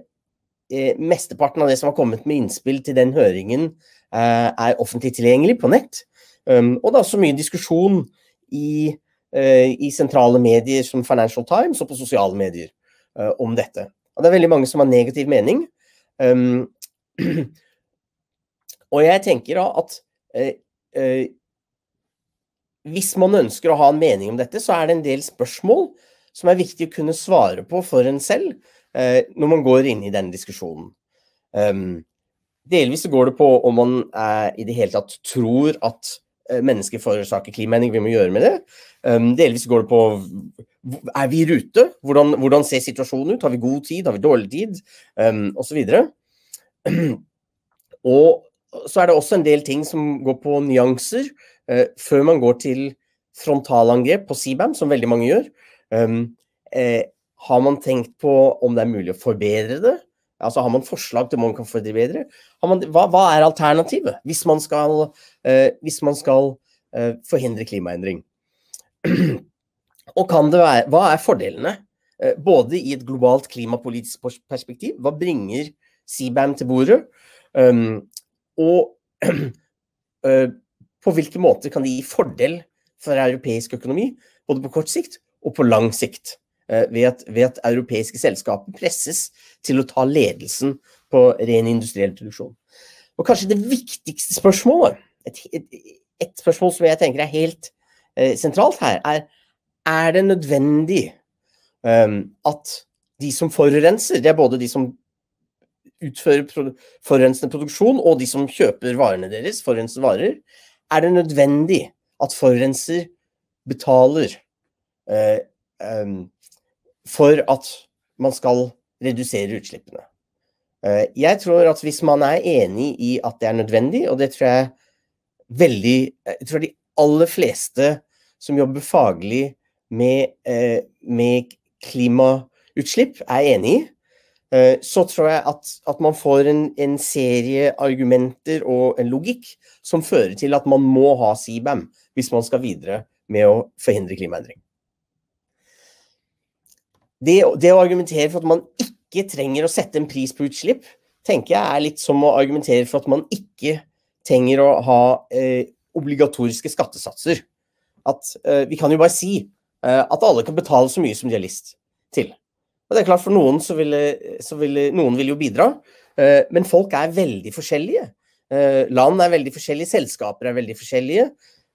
eh, mesteparten av det som har kommet med innspill til den høringen, Eh, er offentlig tilgjengelig på nett. Um, og det er også mye diskusjon i, i, sentrale medier som Financial Times og på sosiale medier om dette. Og det er veldig mange som har negativ mening. Um, og jeg tenker da at hvis man ønsker å ha en mening om dette, så er det en del spørsmål som er viktig å kunne svare på for en selv når man går inn i denne diskusjonen. Um, Delvis går det på om man i det hele tatt tror at uh, mennesker forårsaker klimaendring, vi må gjøre med det. Um, delvis går det på er vi i rute? Hvordan, hvordan, ser situasjonen ut? Har vi god tid? Har vi dårlig tid? Um, Osv. Og så er det også en del ting som går på nyanser, uh, før man går til frontalangrep på CBAM, som veldig mange gjør. Um, uh, har man tenkt på om det er mulig å forbedre det? Altså Har man forslag til hvordan man kan få det bedre? Man, hva, hva, er alternativet hvis man skal, eh, hvis man skal eh, forhindre klimaendring? Og være, hva er fordelene? Eh, både i et globalt klimapolitisk perspektiv, hva bringer CBAM til bordet? Um, og på hvilke måter kan det gi fordel for europeisk økonomi, både på kort sikt og på lang sikt? Eh, ved at, ved at, europeiske selskaper presses til å ta ledelsen på ren industriell produksjon. Og kanskje det viktigste spørsmålet, et, et, et spørsmål som jeg tenker er helt eh, sentralt her, er er det nødvendig um, at de som forurenser, det er både de som utfører produ forurensende produksjon og de som kjøper varene deres, forurensede varer, er det nødvendig at forurenser betaler uh, um, for at man skal redusere utslippene. Eh, jeg tror at hvis man er enig i at det er nødvendig, og det tror jeg veldig Jeg tror de aller fleste som jobber faglig med, eh, med klimautslipp, er enig i. Eh, så tror jeg at, at man får en, en, serie argumenter og en logikk som fører til at man må ha CBAM hvis man skal videre med å forhindre klimaendring. Det, det, å argumentere for at man ikke trenger å sette en pris på utslipp, tenker jeg er litt som å argumentere for at man ikke trenger å ha eh, obligatoriske skattesatser. At eh, Vi kan jo bare si eh, at alle kan betale så mye som de har lyst til. Og det er klart For noen så vil, så vil noen vil jo bidra, eh, men folk er veldig forskjellige. Eh, land er veldig forskjellige, selskaper er veldig forskjellige.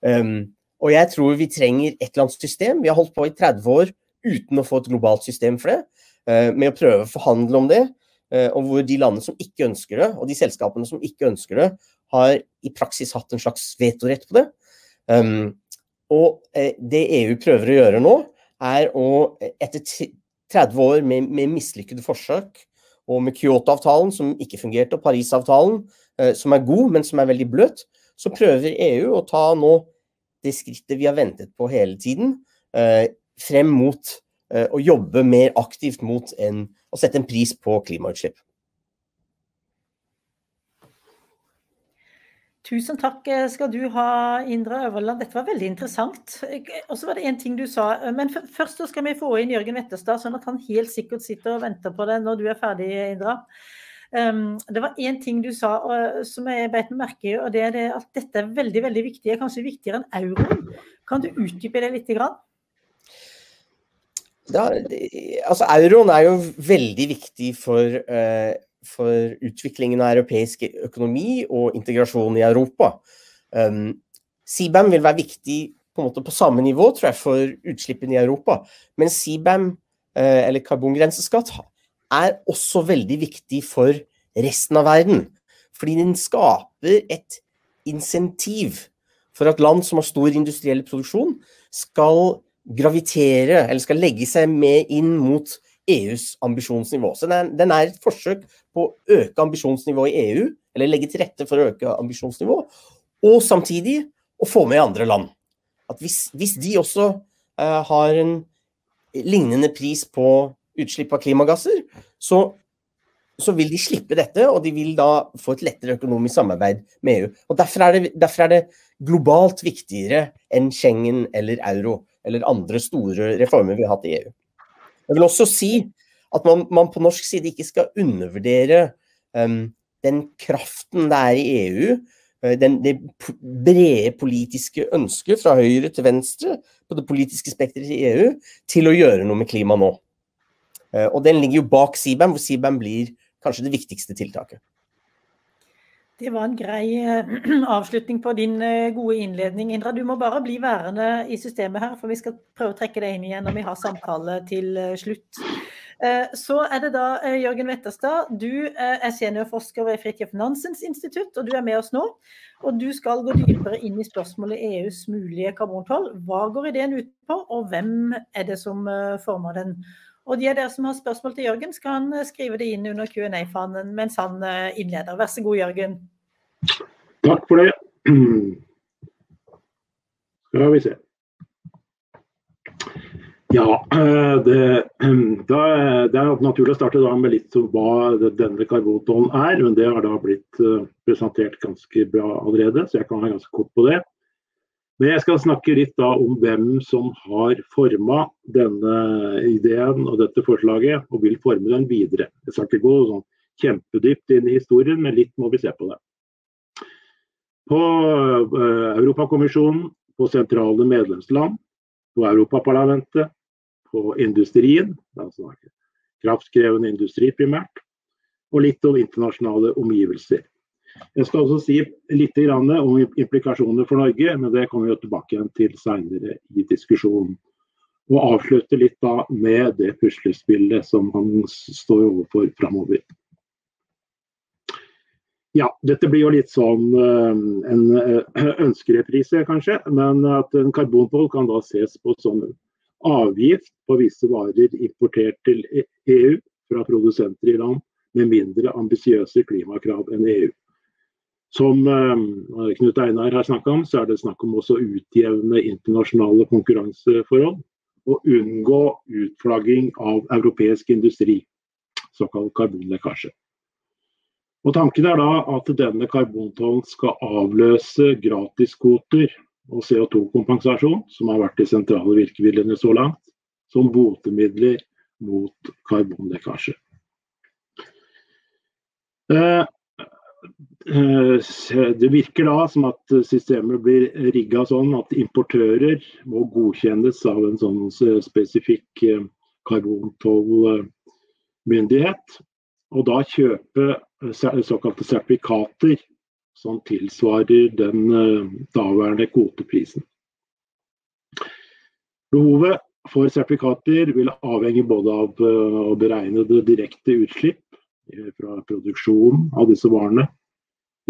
Um, og jeg tror vi trenger et eller annet system. Vi har holdt på i 30 år uten å få et globalt system for det. Eh, med å prøve å forhandle om det. Og hvor de landene som ikke ønsker det, og de selskapene som ikke ønsker det, har i praksis hatt en slags vetorett på det. Um, og det EU prøver å gjøre nå, er å etter 30 år med, med mislykkede forsøk, og med Kyoto-avtalen som ikke fungerte, og Paris-avtalen eh, som er god, men som er veldig bløt, så prøver EU å ta nå det skrittet vi har ventet på hele tiden, eh, frem mot eh, å jobbe mer aktivt mot en, å sette en pris på klimautslipp. Tusen takk skal du ha, Indra Øverland. Dette var veldig interessant. Og så var det en ting du sa. Men først så skal vi få inn Jørgen Wettestad, sånn at han helt sikkert sitter og venter på det når du er ferdig, Indra. Um, det var én ting du sa og, som jeg beit meg merke i, og det er det at dette er veldig veldig viktig. Kanskje viktigere enn euroen. Kan du utdype det litt? Grann? Ja, altså Euroen er jo veldig viktig for uh, for utviklingen av europeisk økonomi og integrasjon i Europa. Um, CBAM vil være viktig på, en måte på samme nivå tror jeg, for utslippene i Europa. Men CBAM, uh, eller karbongrenseskatt, er også veldig viktig for resten av verden. Fordi den skaper et insentiv for at land som har stor industriell produksjon, skal gravitere, eller skal legge seg med inn mot EUs ambisjonsnivå. Så den er, den er, et forsøk på å øke ambisjonsnivået i EU, eller legge til rette for å øke ambisjonsnivået, og samtidig å få med andre land. At hvis, hvis de også uh, har en lignende pris på utslipp av klimagasser, så, så, vil de slippe dette, og de vil da få et lettere økonomisk samarbeid med EU. Og Derfor er det, derfor er det globalt viktigere enn Schengen eller euro, eller andre store reformer vi har hatt i EU. Jeg vil også si at man, man på norsk side ikke skal undervurdere um, den kraften det er i EU, uh, den, det brede politiske ønsket fra høyre til venstre på det politiske spekteret i EU til å gjøre noe med klima nå. Uh, og den ligger jo bak CBAM, hvor CBAM blir kanskje det viktigste tiltaket. Det var en grei eh, avslutning på din eh, gode innledning. Indra, du må bare bli værende i systemet her, for vi skal prøve å trekke deg inn igjen når vi har samtale til eh, slutt. Så er det da Jørgen Wetterstad. Du er seniorforsker ved Fridtjof Nansens institutt, og du er med oss nå. Og du skal gå dypere inn i spørsmålet EUs mulige karbontoll. Hva går ideen ut på, og hvem er det som former den? Og de av dere som har spørsmål til Jørgen, skal han eh, skrive det inn under Q&A-fanen mens han eh, innleder. Vær så god, Jørgen. Takk for det. Skal vi se. Ja, det, det, det, er naturlig å starte med litt om hva denne karbontollen er. men Det har da blitt presentert ganske bra allerede, så jeg kan være ganske kort på det. Men jeg skal snakke litt da om hvem som har forma denne ideen og dette forslaget, og vil forme den videre. Jeg skal ikke gå sånn kjempedypt inn i historien, men litt må vi se på det. På uh, Europakommisjonen, på sentrale medlemsland, på Europaparlamentet, på industrien, altså kraftkrevende industri primært, og litt om internasjonale omgivelser. Jeg skal også si litt om implikasjoner for Norge, men det kommer vi tilbake igjen til senere i diskusjonen. Og avslutte litt da med det puslespillet som han står overfor framover. Ja, dette blir jo litt sånn eh, en eh, ønskereprise, kanskje. Men at en karbontoll kan da ses på som avgift på visse varer importert til EU fra produsenter i land med mindre ambisiøse klimakrav enn EU. Som uh, Knut Einar har snakka om, så er det snakk om også utjevne internasjonale konkurranseforhold. Og unngå utflagging av europeisk industri, såkalt karbonlekkasje. Og Tanken er da at denne karbontollen skal avløse gratiskvoter og CO2-kompensasjon, som har vært de sentrale virkemidlene så langt, som botemidler mot karbonlekkasje. Eh, eh, det virker da som at systemet blir rigga sånn at importører må godkjennes av en sånn spesifikk eh, karbontollmyndighet. Og da kjøpe såkalte sertifikater som tilsvarer den daværende kvoteprisen. Behovet for sertifikater vil avhenge både av å beregne det direkte utslipp fra produksjonen av disse varene.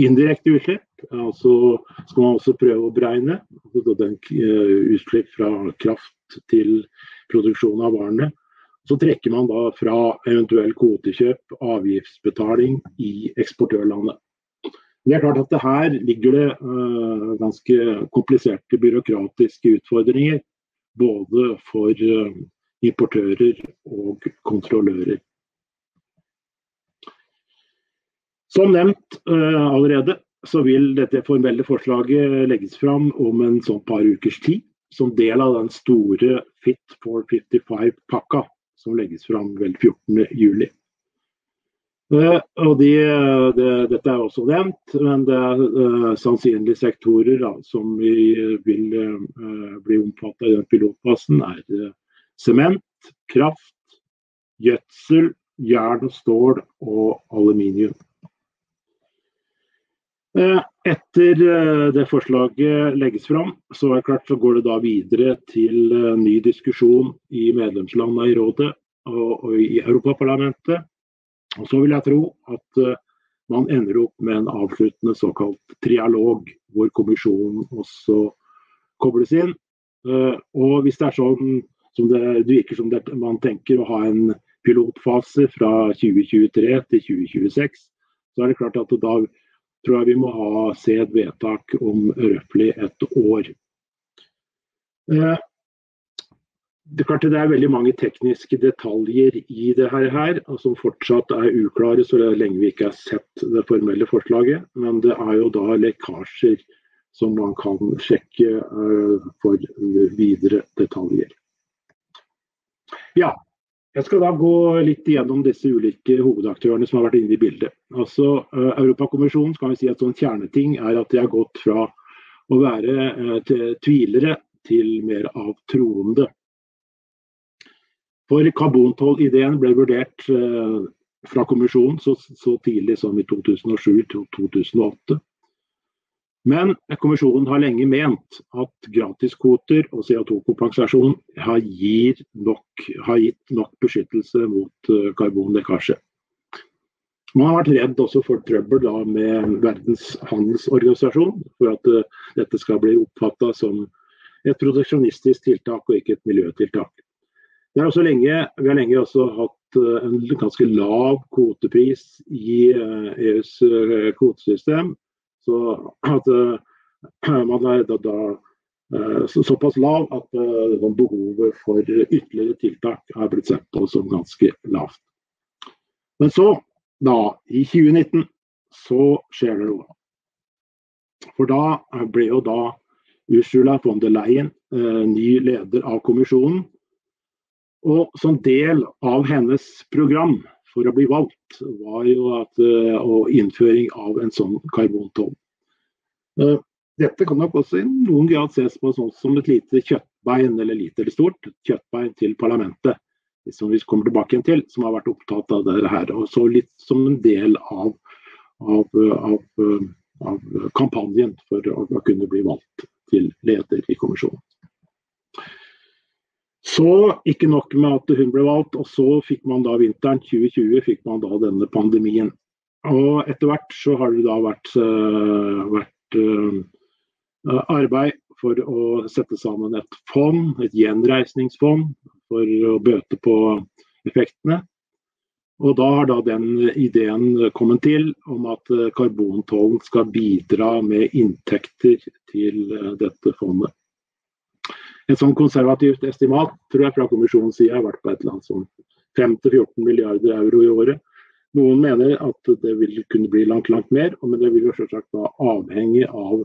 Indirekte utslipp, altså skal man også prøve å beregne altså den eh, utslipp fra kraft til produksjon av varene. Så trekker man da fra eventuell kvotekjøp, avgiftsbetaling i eksportørlandet. Det er klart at det Her ligger det uh, ganske kompliserte byråkratiske utfordringer. Både for uh, importører og kontrollører. Som nevnt uh, allerede, så vil dette formelle forslaget legges fram om en sånn par ukers tid. Som del av den store Fit for 55-pakka som legges fram vel 14.7. Uh, og de, de, dette er også nevnt, men det er uh, sannsynlig sektorer da, som vi vil uh, bli omfattet i den pilotfasen, er sement, kraft, gjødsel, jern og stål og aluminium. Eh, etter eh, det forslaget legges fram, så er det klart så går det da videre til eh, ny diskusjon i medlemslandene i rådet og, i Europaparlamentet. Og så vil jeg tro at man ender opp med en avsluttende såkalt trialog, hvor kommisjonen også kobles inn. Og hvis det er sånn som det virker som det, man tenker å ha en pilotfase fra 2023 til 2026, så er det klart at da tror jeg vi må ha, se et vedtak om røftlig et år. Eh, det er klart det er veldig mange tekniske detaljer i det her, som fortsatt er uklare så lenge vi ikke har sett det formelle forslaget. Men det er jo da lekkasjer som man kan sjekke uh, for videre detaljer. Ja, jeg skal da gå litt igjennom disse ulike hovedaktørene som har vært inne i bildet. Altså, uh, Europakommisjonen skal vi si at sånn kjerneting er at de har gått fra å være uh, tvilere til mer av troende. For karbontoll-ideen ble vurdert uh, fra kommisjonen så, så tidlig som i 2007-2008. Men kommisjonen har lenge ment at gratiskvoter og CO2-kompensasjon har, har, gitt nok beskyttelse mot uh, karbonlekkasje. Man har vært redd også for trøbbel da, med Verdens handelsorganisasjon, for at uh, dette skal bli oppfatta som et produksjonistisk tiltak og ikke et miljøtiltak. Lenge, vi har lenge også hatt uh, en ganske lav kvotepris i EUs kvotesystem så at uh, man er da, da så, såpass lav at uh, behovet for ytterligere tiltak er blitt sett på som ganske lavt. Men så, da, i 2019, så skjer det noe. For da ble jo da Ursula von der Leyen ny leder av kommisjonen. Og som del av hennes program for å bli valgt, var jo at, eh, og innføring av en sånn karbontoll. Eh, dette kan nok også i noen grad ses på sånn som et lite kjøttbein, eller lite eller stort, kjøttbein til parlamentet. Som vi kommer tilbake til, som har vært opptatt av det her. Og så litt som en del av, av, av, av kampanjen for å kunne bli valgt til leder i kommisjonen. Så ikke nok med at hun ble valgt, og så fikk man da vinteren 2020 fikk man da denne pandemien. Og etter hvert så har det da vært, uh, vært uh, arbeid for å sette sammen et fond, et gjenreisningsfond, for å bøte på effektene. Og da har da den ideen kommet til om at eh, karbontollen skal bidra med inntekter til dette fondet. Et sånn konservativt estimat tror jeg fra kommisjonens side har vært på et eller annet sånn 5-14 milliarder euro i året. Noen mener at det vil kunne bli langt, langt mer, men det vil jo selvsagt være avhengig av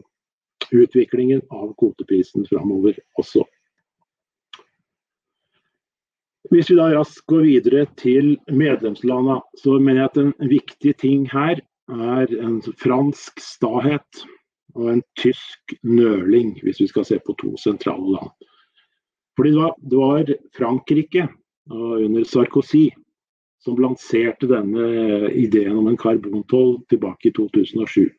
utviklingen av kvoteprisen framover også. Hvis vi da raskt går videre til medlemslandene, så mener jeg at en viktig ting her er en fransk stahet og en tysk nøling, hvis vi skal se på to sentrale land. Fordi det var, Frankrike under Sarkozy som lanserte denne ideen om en karbontoll tilbake i 2007.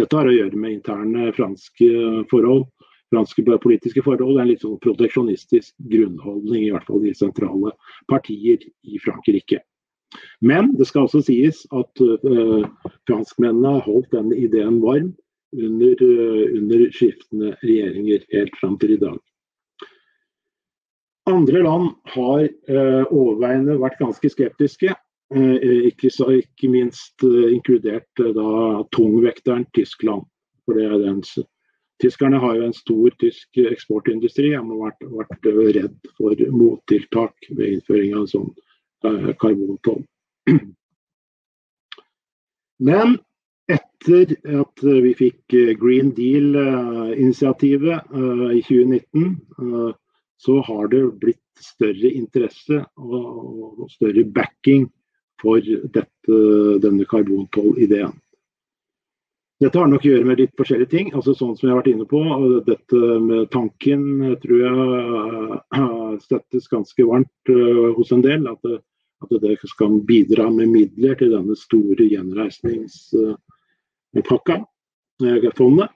Dette har å gjøre med interne franske forhold, franske politiske forhold. En litt sånn proteksjonistisk grunnholdning, i hvert fall i sentrale partier i Frankrike. Men det skal også sies at uh, franskmennene har holdt denne ideen varm under, uh, under skiftende regjeringer helt fram til i dag. Andre land har eh, overveiende vært ganske skeptiske. Ikke, ikke, minst inkludert da tungvekteren Tyskland. For det er den, Tyskerne har jo en stor tysk eksportindustri. De har vært, vært redd for mottiltak ved innføring av en sånn karbontoll. Men etter at vi fikk eh, Green Deal-initiativet eh, i 2019, eh, så har det blitt større interesse og større backing for dette, denne karbontoll-ideen. Dette har nok å gjøre med litt forskjellige ting. altså sånn som jeg har vært inne på, Dette med tanken tror jeg støttes ganske varmt hos en del. At det, at det skal bidra med midler til denne store gjenreisningspakka, eh, fondet.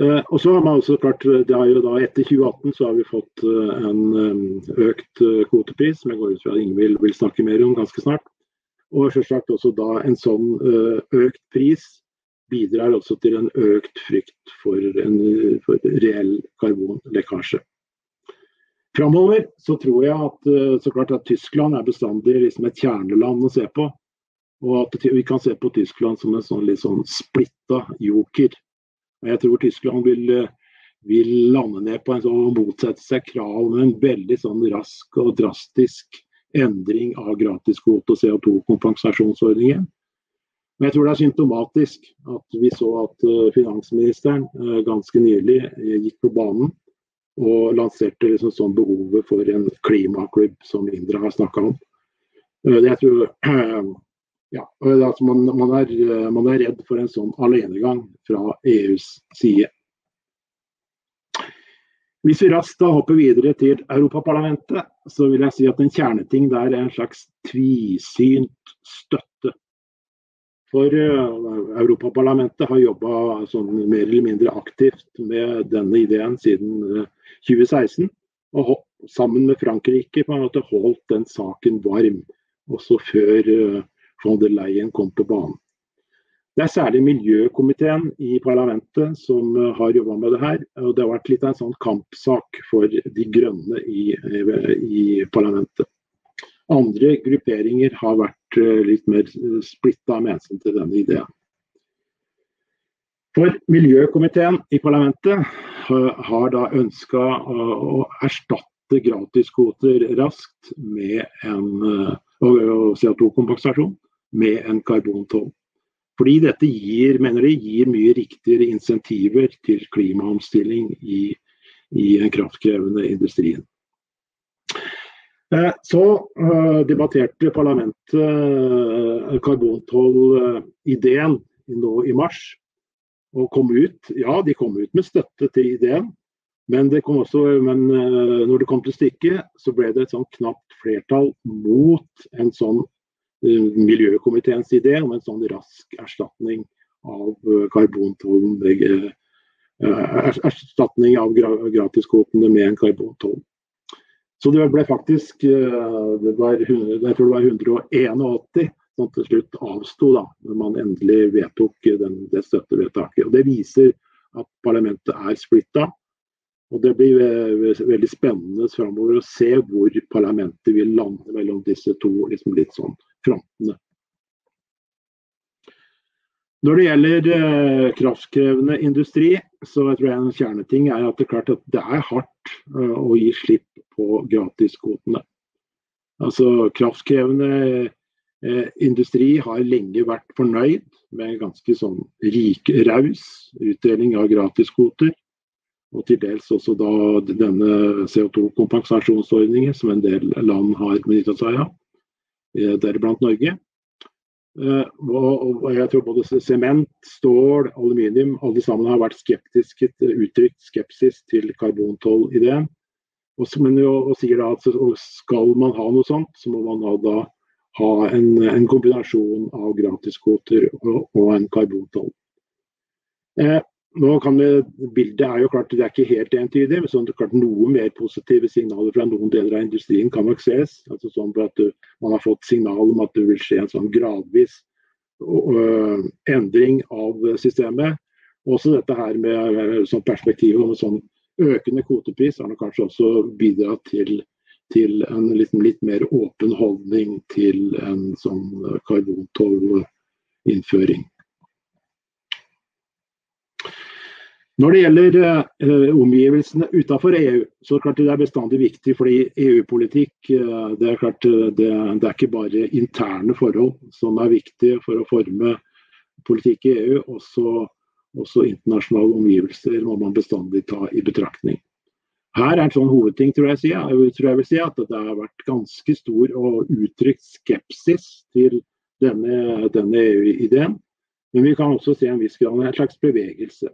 Eh, og så har man også klart, det har jo da Etter 2018 så har vi fått eh, en økt kvotepris, som jeg går ut fra at Ingvild vil snakke mer om ganske snart. Og selvsagt også da en sånn økt pris bidrar også til en økt frykt for en for reell karbonlekkasje. Framover så tror jeg at, eh, så klart at Tyskland er bestandig liksom et kjerneland å se på. Og at vi kan se på Tyskland som en sånn litt sånn splitta joker. Jeg tror Tyskland vil, eh, vil lande ned på en sånn motsette seg krav om en veldig sånn rask og drastisk endring av gratiskvote- og CO2-kompensasjonsordningen. Men jeg tror det er symptomatisk at vi så at eh, finansministeren ganske nylig gikk på banen og lanserte liksom sånn behovet for en klimaklubb, som Indra har snakka om. Eh, jeg tror ja, altså man, man, er, man, er, redd for en sånn alenegang fra EUs side. Hvis vi raskt da hopper videre til Europaparlamentet, så vil jeg si at en kjerneting der er en slags tvisynt støtte. For uh, Europaparlamentet har jobba sånn mer eller mindre aktivt med denne ideen siden uh, 2016. Og sammen med Frankrike på en måte holdt den saken varm, også før uh, von der Leyen kom på banen. Det er særlig miljøkomiteen i parlamentet som uh, har jobba med det her. og Det har vært litt av en sånn kampsak for de grønne i, i parlamentet. Andre grupperinger har vært uh, litt mer splitta med hensyn til denne ideen. For miljøkomiteen i parlamentet har da ønska å erstatte gratiskvoter raskt med en CO2-kompensasjon med en karbontoll. Fordi dette gir, mener de, gir mye riktigere insentiver til klimaomstilling i, i den kraftkrevende industrien. Eh, så uh, debatterte parlamentet uh, karbontoll-ideen nå i mars og kom ut. Ja, de kom ut med støtte til ideen, men, det også, men når det kom til stykket, så ble det et sånn knapt flertall mot en sånn miljøkomiteens idé om en sånn rask erstatning av uh, karbontollen. erstatning av gra gratiskvotene med en karbontoll. Så det ble faktisk det var, Jeg tror det var 181 som til slutt avsto, da, når man endelig vedtok den, det støttevedtaket. Og Det viser at parlamentet er splitta. Og Det blir veldig spennende framover å se hvor parlamentet vil lande mellom disse to liksom litt sånn frontene. Når det gjelder eh, kraftkrevende industri, så jeg tror jeg en kjerneting er at det er klart at det er hardt eh, å gi slipp på gratiskvotene. Altså kraftkrevende eh, industri har lenge vært fornøyd med ganske sånn rik, raus utdeling av gratiskvoter. Og til dels også da denne CO2-kompensasjonsordningen som en del land har benyttet seg av, deriblant Norge. Uh, og, jeg tror både sement, stål, aluminium, alle sammen har vært skeptiske, uttrykt skepsis til karbontoll-ideen. Og sier da at skal man ha noe sånt, så må man da, ha en, en, kombinasjon av gratiskvoter og, og en karbontoll. Uh, nå kan vi, Bildet er jo klart det er ikke helt entydig, men sånn, det er klart noe mer positive signaler fra noen deler av industrien kan nok ses. altså sånn at du, Man har fått signal om at det vil skje en sånn gradvis uh, endring av systemet. Også dette her med sånn perspektivet om sånn økende kvotepris har kanskje også bidratt til, til en litt, litt, mer åpen holdning til en sånn karbontollinnføring. Når det gjelder eh, omgivelsene utenfor EU, så er det det er bestandig viktig fordi EU-politikk uh, det, er det, det, er ikke bare interne forhold som er viktige for å forme politikk i EU. Også, også internasjonale omgivelser må man bestandig ta i betraktning. Her er en sånn hovedting, tror jeg, jeg, tror jeg vil si, at det har vært ganske stor og uttrykt skepsis til denne, denne EU-ideen. Men vi kan også se en viss grad en slags bevegelse.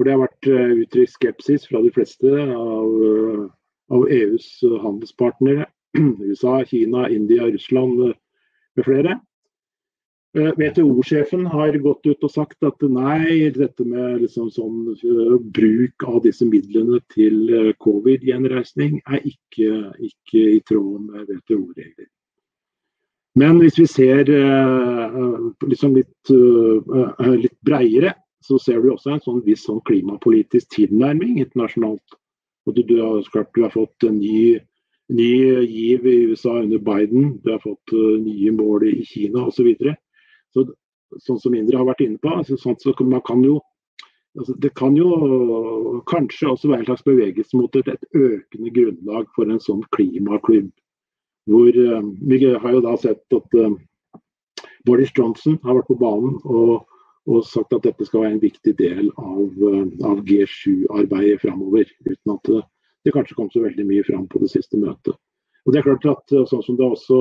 For det har vært eh, uttrykt skepsis fra de fleste av, eh, av EUs handelspartnere. USA, Kina, India, Russland eh, med flere. WTO-sjefen har gått ut og sagt at nei, dette med liksom sånn, bruk av disse midlene til covid-gjenreisning er ikke, ikke, i tråd med WTO-regler. Men hvis vi ser liksom litt, litt breiere, så ser du også en sånn viss sånn klimapolitisk tilnærming internasjonalt. Og du, du, har, du, har, fått en ny, ny, giv i USA under Biden, du har fått uh, nye mål i Kina osv. Så videre. så, sånn som Indre har vært inne på, altså, sånn, så man kan jo altså, Det kan jo kanskje også være en slags bevegelse mot et, et økende grunnlag for en sånn klimaklubb. Hvor uh, Vi har jo da sett at uh, Boris Johnson har vært på banen og og sagt at dette skal være en viktig del av, eh, av G7-arbeidet framover. Uten at det, det, kanskje kom så veldig mye fram på det siste møtet. Og det er klart at eh, sånn som det også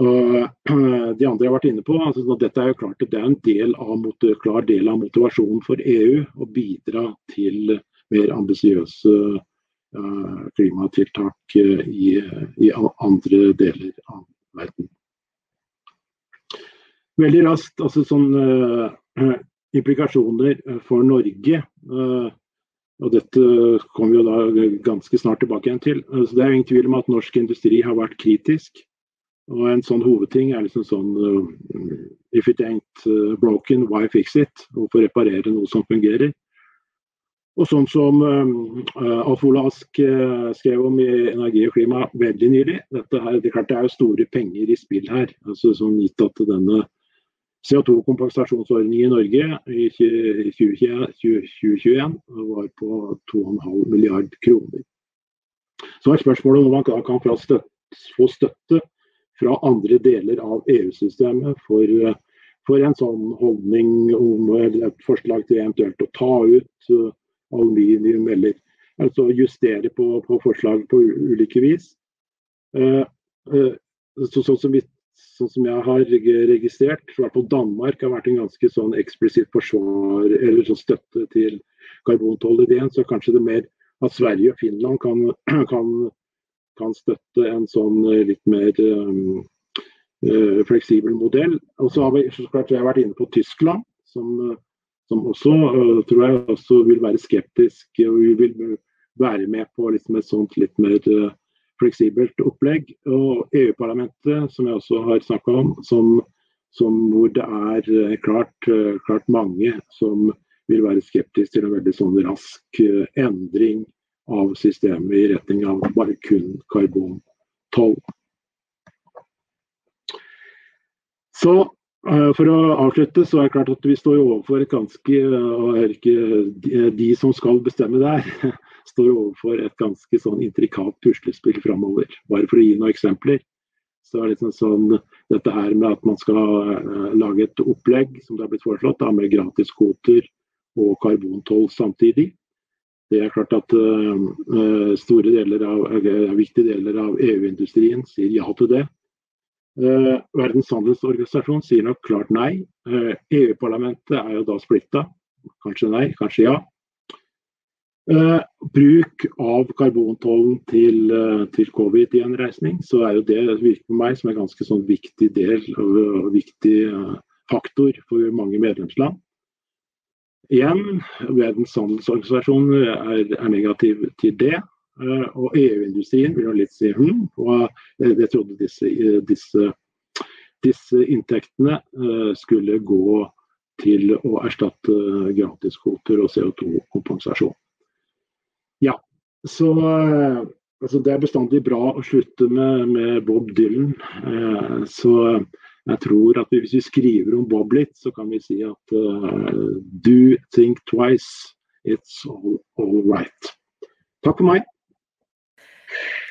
uh, de andre har vært inne på, altså, dette er jo klart at det er en del av, klar del av motivasjonen for EU å bidra til mer ambisiøse uh, klimatiltak i, i andre deler av verden veldig raskt altså sånn uh, implikasjoner eh, for Norge. Uh, og dette kommer vi jo da ganske snart tilbake igjen til. Så det er ingen tvil om at norsk industri har vært kritisk. Og en sånn hovedting er liksom sånn If it ain't broken, why fix it? Hvorfor reparere noe som fungerer? Og sånn som Alf Ola Ask skrev om i Energi og klima veldig nylig, dette her, det, klart det er jo store penger i spill her. altså sånn Gitt at denne CO2-kompensasjonsordning i Norge i 2021 var på 2,5 milliard kroner. Så er spørsmålet om man kan få støtte fra andre deler av EU-systemet for, for, en sånn holdning om et forslag til eventuelt å ta ut uh, aluminium eller altså justere på, på forslag på ulike vis. Uh, uh, så, sånn som vi sånn som jeg har registrert, i hvert fall Danmark har vært en ganske sånn eksplisitt forsvar eller sånn støtte til karbontollideen. Så kanskje det er mer at Sverige og Finland kan, kan, kan støtte en sånn eh, litt mer um, uh, fleksibel modell. Og så har vi så klart jeg har vært inne på Tyskland, som, som også uh, tror jeg også vil være skeptisk og vil være med på liksom et sånt litt mer uh, fleksibelt opplegg. Og EU-parlamentet, som jeg også har snakka om, som, som, hvor det er eh, klart, eh, klart, mange som vil være skeptiske til en veldig sånn rask eh, endring av systemet i retning av bare kun karbontoll. Så For å avslutte, så er det klart at vi står overfor et ganske og er ikke De som skal bestemme der, står overfor et ganske sånn intrikat puslespill framover. Bare for å gi noen eksempler. Så er det liksom sånn, dette her med at man skal lage et opplegg som det har blitt foreslått, da, med gratiskvoter og karbontoll samtidig. Det er klart at store deler av, viktige deler av EU-industrien sier ja til det. Verdens handelsorganisasjon sier nok klart nei. EU-parlamentet er jo da splitta. Kanskje nei, kanskje ja. Uh, bruk av karbontollen til, til covid-gjenreisning, så er jo det virker på meg som en ganske sånn viktig del og viktig faktor for mange medlemsland. Igjen, Verdens handelsorganisasjon er, er negativ til det. Og EU-industrien vil jo litt si hm, og jeg trodde disse, disse, disse inntektene skulle gå til å erstatte gratiskvoter og CO2-kompensasjon. Ja, så eh, altså, Det er bestandig bra å slutte med, med Bob Dylan. Eh, så jeg tror at hvis vi skriver om Bob litt, så kan vi si at do think twice, it's all, all right. Takk for meg.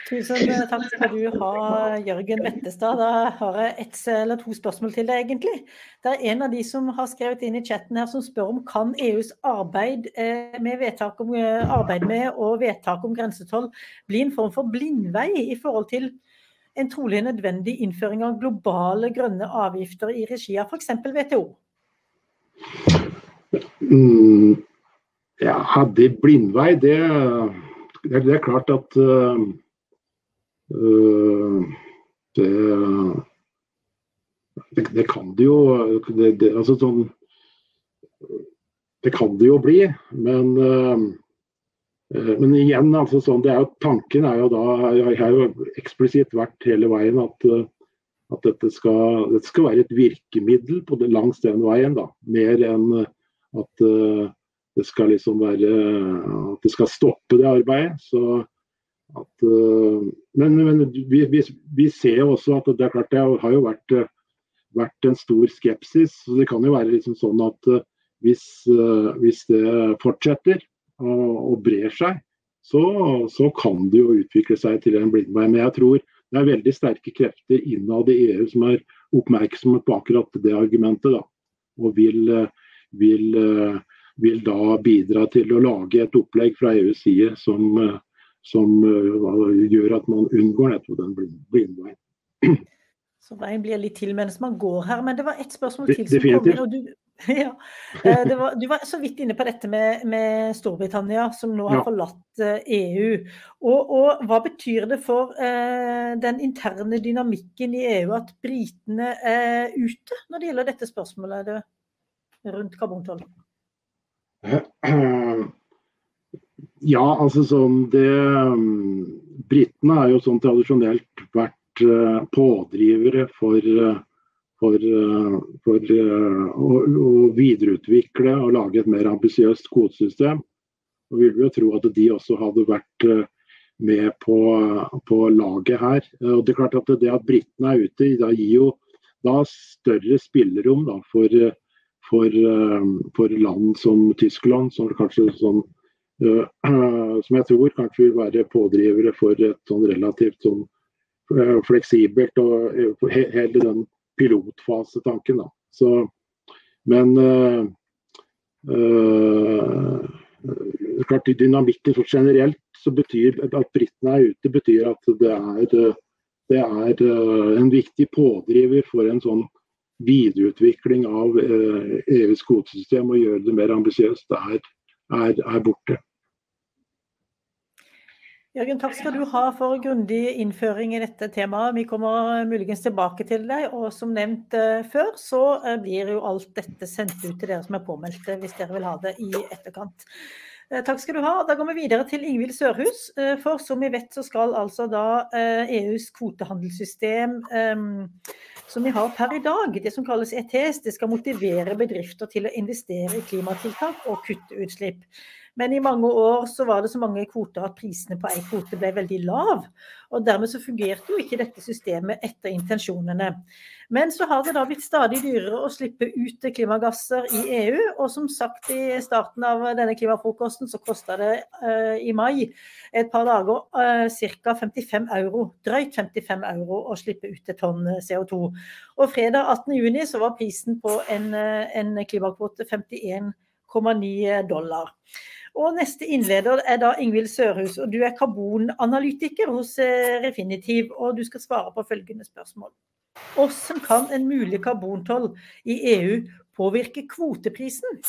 Tusen takk skal du ha, Jørgen Vettestad. Da har jeg ett eller to spørsmål til deg, egentlig. Det er en av de som har skrevet inn i chatten her som spør om kan EUs arbeid eh, med vedtak om eh, arbeid med og vedtak om grensetoll bli en form for blindvei i forhold til en trolig nødvendig innføring av globale grønne avgifter i regi av f.eks. WTO? Mm, ja, det blindvei, det, det, er klart at uh, Eh, det, det, det, kan det jo det, det, altså sånn, det kan det jo bli, men eh, men igjen, altså sånn, er jo, tanken er jo da Jeg har jo eksplisitt vært hele veien at, at dette, skal, dette, skal, være et virkemiddel det, langs den veien. da, Mer enn at det skal liksom være At det skal stoppe det arbeidet. Så at, uh, men, men vi, vi, vi, ser jo også at det er klart det har jo vært, eh, vært en stor skepsis. så Det kan jo være liksom sånn at uh, hvis, hvis, det fortsetter og, og brer seg, så, så, kan det jo utvikle seg til en blindvei. Men jeg tror det er veldig sterke krefter innad i EU som er oppmerksomme på akkurat det argumentet. Da, og vil, vil, vil da bidra til å lage et opplegg fra EUs side som som uh, gjør at man unngår nettopp den blindveien. Så veien blir litt til mens man går her. Men det var ett spørsmål til som kom inn. og du, ja, eh, var, du var så vidt inne på dette med, med Storbritannia, som nå har ja. forlatt EU. Eh, e og, og, hva betyr det for eh, den interne dynamikken i EU at britene er ute når det gjelder dette spørsmålet rundt karbontoll? Ja, altså sånn det um, Britene har jo sånn tradisjonelt vært uh, pådrivere for, uh, for, uh, for å, å, videreutvikle og lage et mer ambisiøst kvotesystem. Og vil jo tro at de også hadde vært med på, på, laget her. Og det er klart at det at britene er ute, da gir jo da større spillerom da, for, for, for land som Tyskland, som kanskje sånn Eh, som jeg tror kanskje vil være pådrivere for et sånn relativt sånn eh, fleksibelt og eh, hele den pilotfasetanken. Da. Så, men øh, øh, klart Dynamikken så generelt så betyr at britene er ute, betyr at det er, det er en viktig pådriver for en sånn videreutvikling av EUs kvotesystem og gjøre det mer ambisiøst, er, er, er borte. Jørgen, takk skal du ha for grundig innføring i dette temaet. Vi kommer muligens tilbake til deg. Og som nevnt uh, før, så uh, blir jo alt dette sendt ut til dere som er påmeldte, hvis dere vil ha det i etterkant. Uh, takk skal du ha. Da går vi videre til Ingvild Sørhus. For som vi vet, så skal altså da EUs kvotehandelssystem um, som vi har per i dag, det som kalles ETS, det skal motivere bedrifter til å investere i klimatiltak og kutte utslipp. Men i mange år så var det så mange kvoter at prisene på ei kvote ble veldig lav. Og dermed så fungerte jo ikke dette systemet etter intensjonene. Men så har det da blitt stadig dyrere å slippe ut klimagasser i EU. Og som sagt i starten av denne klimafrokosten så kosta det uh, i mai et par dager uh, ca. 55 euro, drøyt 55 euro å slippe ut et tonn CO2. Og fredag 18.6 så var prisen på en, en klimakvote 51,9 dollar. Og Neste innleder er da Ingvild Sørhus, og du er karbonanalytiker hos eh, Refinitiv. og Du skal svare på følgende spørsmål. Hvordan kan en mulig karbontoll i EU påvirke kvoteprisen?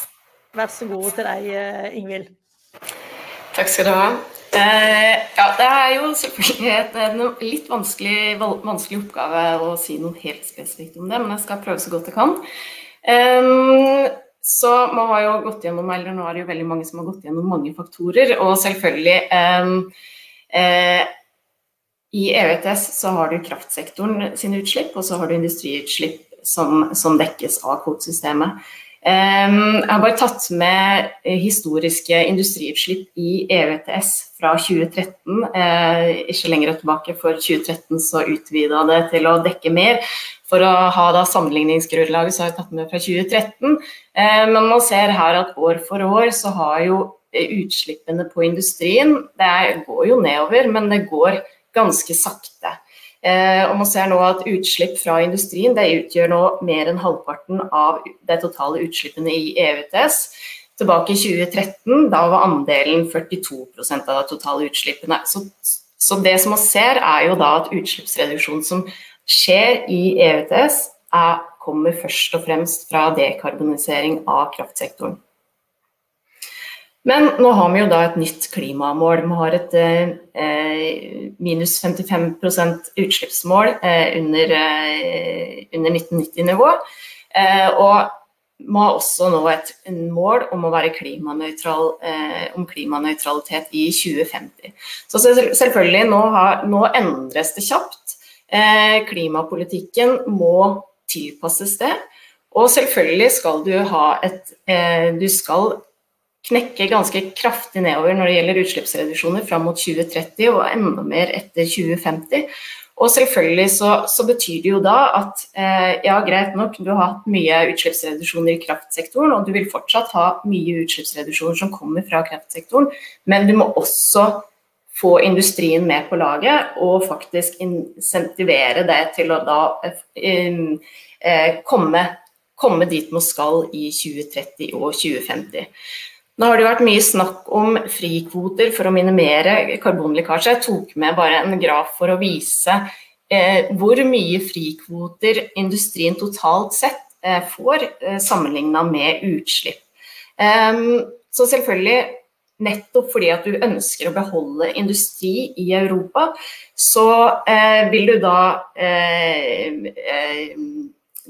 Vær så god til deg, eh, Ingvild. Takk skal du ha. Eh, ja, det er jo selvfølgelig en litt vanskelig, vanskelig, oppgave å si noe helt spesifikt om det, men jeg skal prøve så godt jeg kan. Um, så man har jo gått gjennom, eller nå er det jo veldig mange som har gått gjennom mange faktorer. Og selvfølgelig eh, eh, I EØTS så har du kraftsektoren sine utslipp, og så har du industriutslipp som, som dekkes av kvotesystemet. Eh, jeg har bare tatt med historiske industriutslipp i EØTS fra 2013. Eh, ikke lenger tilbake, for 2013 så utvida det til å dekke mer. For å ha da sammenligningsgrunnlaget så har vi tatt med fra 2013. Eh, men man ser her at år for år så har jo eh, utslippene på industrien Det går jo nedover, men det går ganske sakte. Eh, og man ser nå at utslipp fra industrien det utgjør nå mer enn halvparten av de totale utslippene i EUTS. Tilbake i 2013 da var andelen 42% av de totale utslippene. Så, så det som man ser, er jo da at utslippsreduksjon som skjer i EUTS, er, kommer først og fremst fra dekarbonisering av kraftsektoren. Men nå har vi jo da et nytt klimamål. Vi har et eh, minus 55 utslippsmål eh, under, eh, under 1990-nivå. Eh, og vi har også nå et mål om å være klimanøytral, eh, om klimanøytralitet i 2050. Så selvfølgelig, nå, har, nå endres det kjapt. Eh, klimapolitikken må tilpasses det. Og selvfølgelig skal du ha et eh, Du skal knekke ganske kraftig nedover når det gjelder utslippsreduksjoner fram mot 2030 og enda mer etter 2050. Og selvfølgelig så, så betyr det jo da at eh, ja, greit nok, du har hatt mye utslippsreduksjoner i kraftsektoren, og du vil fortsatt ha mye utslippsreduksjoner som kommer fra kraftsektoren, men du må også få industrien med på laget og faktisk insentivere det til å da eh, komme, komme dit man skal i 2030 og 2050. Nå har det vært mye snakk om frikvoter for å minimere karbonlekkasje. Jeg tok med bare en graf for å vise eh, hvor mye frikvoter industrien totalt sett eh, får eh, sammenligna med utslipp. Um, så selvfølgelig nettopp fordi at du ønsker å beholde industri i Europa, så eh, vil du da eh, eh,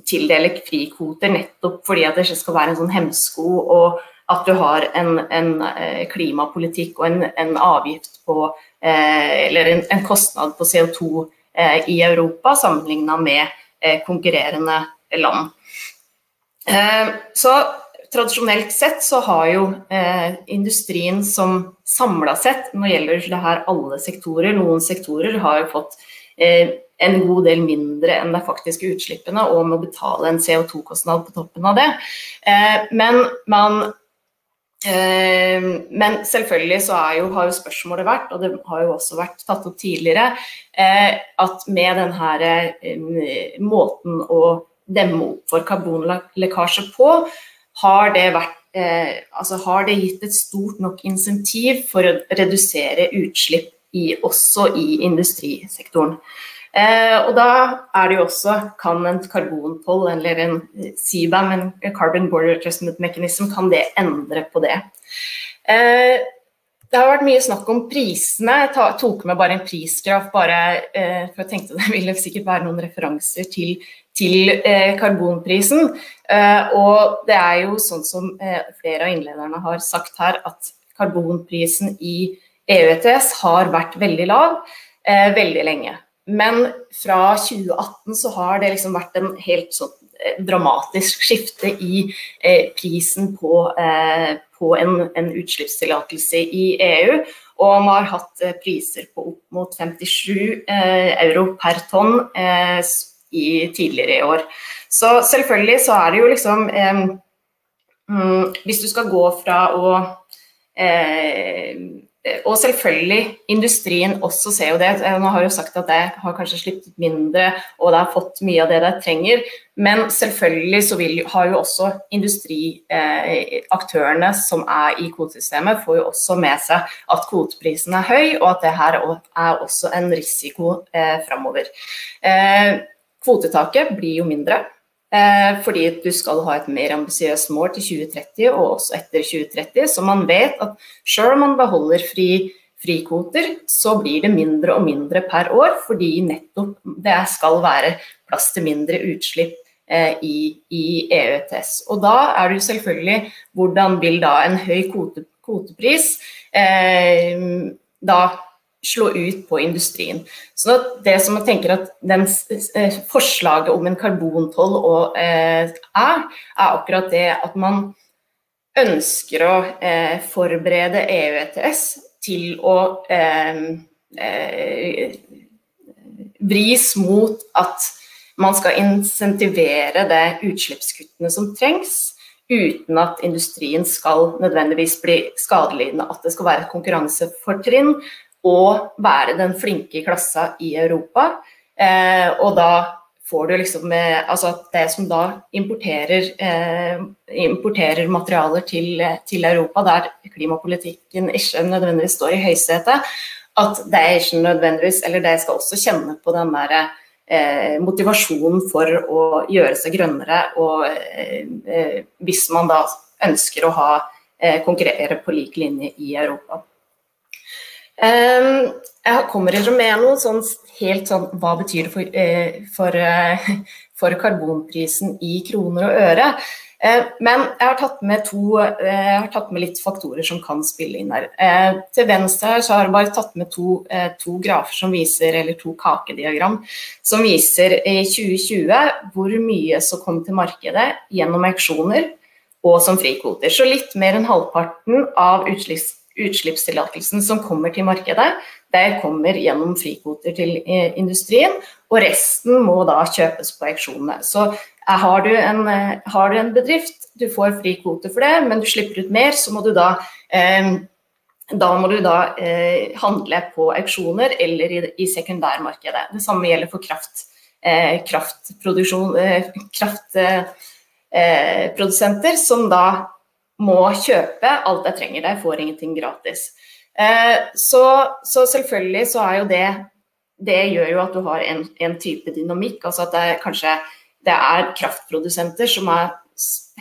tildele frikvoter nettopp fordi at det ikke skal være en sånn hemsko, og at du har en, en eh, klimapolitikk og en, en avgift på eh, Eller en, en, kostnad på CO2 eh, i Europa sammenligna med konkurrerende land. Så tradisjonelt sett så har jo eh, industrien som samla sett, nå gjelder det her alle sektorer, noen sektorer har jo fått eh, en god del mindre enn de faktiske utslippene og må betale en CO2-kostnad på toppen av det. Eh, men man eh, men selvfølgelig så jo, har jo spørsmålet vært, og det har jo også vært tatt opp tidligere, eh, at med denne eh, måten å demme opp for karbonlekkasje på, har det, vært, eh, altså har det gitt et stort nok insentiv for å redusere utslipp i, også i industrisektoren. Eh, og da er det jo også kan en karbonpoll eller en CBAM, en Carbon Border Adjustment Mechanism, kan det endre på det. Eh, det har vært mye snakk om prisene. Jeg tok med bare en prisgraf, bare, eh, for jeg tenkte det ville sikkert være noen referanser til til eh, karbonprisen. Eh, og det er jo sånn som eh, flere av innlederne har sagt her, at karbonprisen i EU ETS har vært veldig lav veldig lenge. Men fra 2018 så har det liksom vært en helt sånn dramatisk skifte i prisen på, på en, en utslippstillatelse i EU. Og man har hatt priser på opp mot 57 euro per tonn i, tidligere i år. Så selvfølgelig så er det jo liksom Mm, hvis du skal gå fra å eh, og selvfølgelig, industrien også ser jo det. Nå har jo sagt at det har kanskje slitt mindre, og det har fått mye av det det trenger. Men selvfølgelig så vil, har jo også industriaktørene eh, som er i kvotesystemet, får jo også med seg at kvoteprisen er høy, og at det her er også en risiko eh, framover. Eh, kvotetaket blir jo mindre. Eh, fordi du skal ha et mer ambisiøst mål til 2030 og også etter 2030. Så man vet at selv om man beholder fri, frikvoter, så blir det mindre og mindre per år, fordi nettopp det skal være plass til mindre utslipp eh, i, i EU Og da er det jo selvfølgelig hvordan vil da en høy kvote, kvotepris eh, da slå ut på industrien. Så det som jeg tenker at den, eh, Forslaget om en karbontoll eh, er, er akkurat det at man ønsker å eh, forberede EU ETS til å eh, eh, vris mot at man skal insentivere det utslippskuttene som trengs, uten at industrien skal nødvendigvis bli skadelidende. At det skal være et konkurransefortrinn, og være den flinke klassa i Europa. Eh, og da får du liksom eh, Altså det som da importerer, eh, importerer materialer til, til, Europa, der klimapolitikken ikke nødvendigvis står i høysetet, at det er ikke nødvendigvis Eller det skal også kjenne på den derre eh, motivasjonen for å gjøre seg grønnere, og eh, eh, hvis man da ønsker å ha konkurrere på lik linje i Europa. Ehm, jeg kommer ikke med noe sånn helt sånn Hva betyr det for, eh, for, eh, for karbonprisen i kroner og øre? Eh, men jeg har tatt med, to, jeg har tatt med litt faktorer som kan spille inn her. Til venstre her har jeg bare tatt med to, to grafer som viser, eller to kakediagram, som viser i 2020 hvor mye som kom til markedet gjennom auksjoner og som frikvoter. Så litt mer enn halvparten av utslipps utslippstillatelsen som kommer til markedet, det kommer gjennom frikvoter til eh, industrien, og resten må da kjøpes på auksjonene. Så eh, har du, en, eh, har du en bedrift, du får frikvote for det, men du slipper ut mer, så må du da eh, da må du da eh, handle på auksjoner eller i, i, sekundærmarkedet. Det samme gjelder for kraft, eh, kraftproduksjon, kraftprodusenter, som da må kjøpe alt jeg trenger. Jeg får ingenting gratis. Eh, så, så, selvfølgelig så er jo det Det gjør jo at du har en, en type dynamikk. Altså at det er kanskje det er kraftprodusenter som er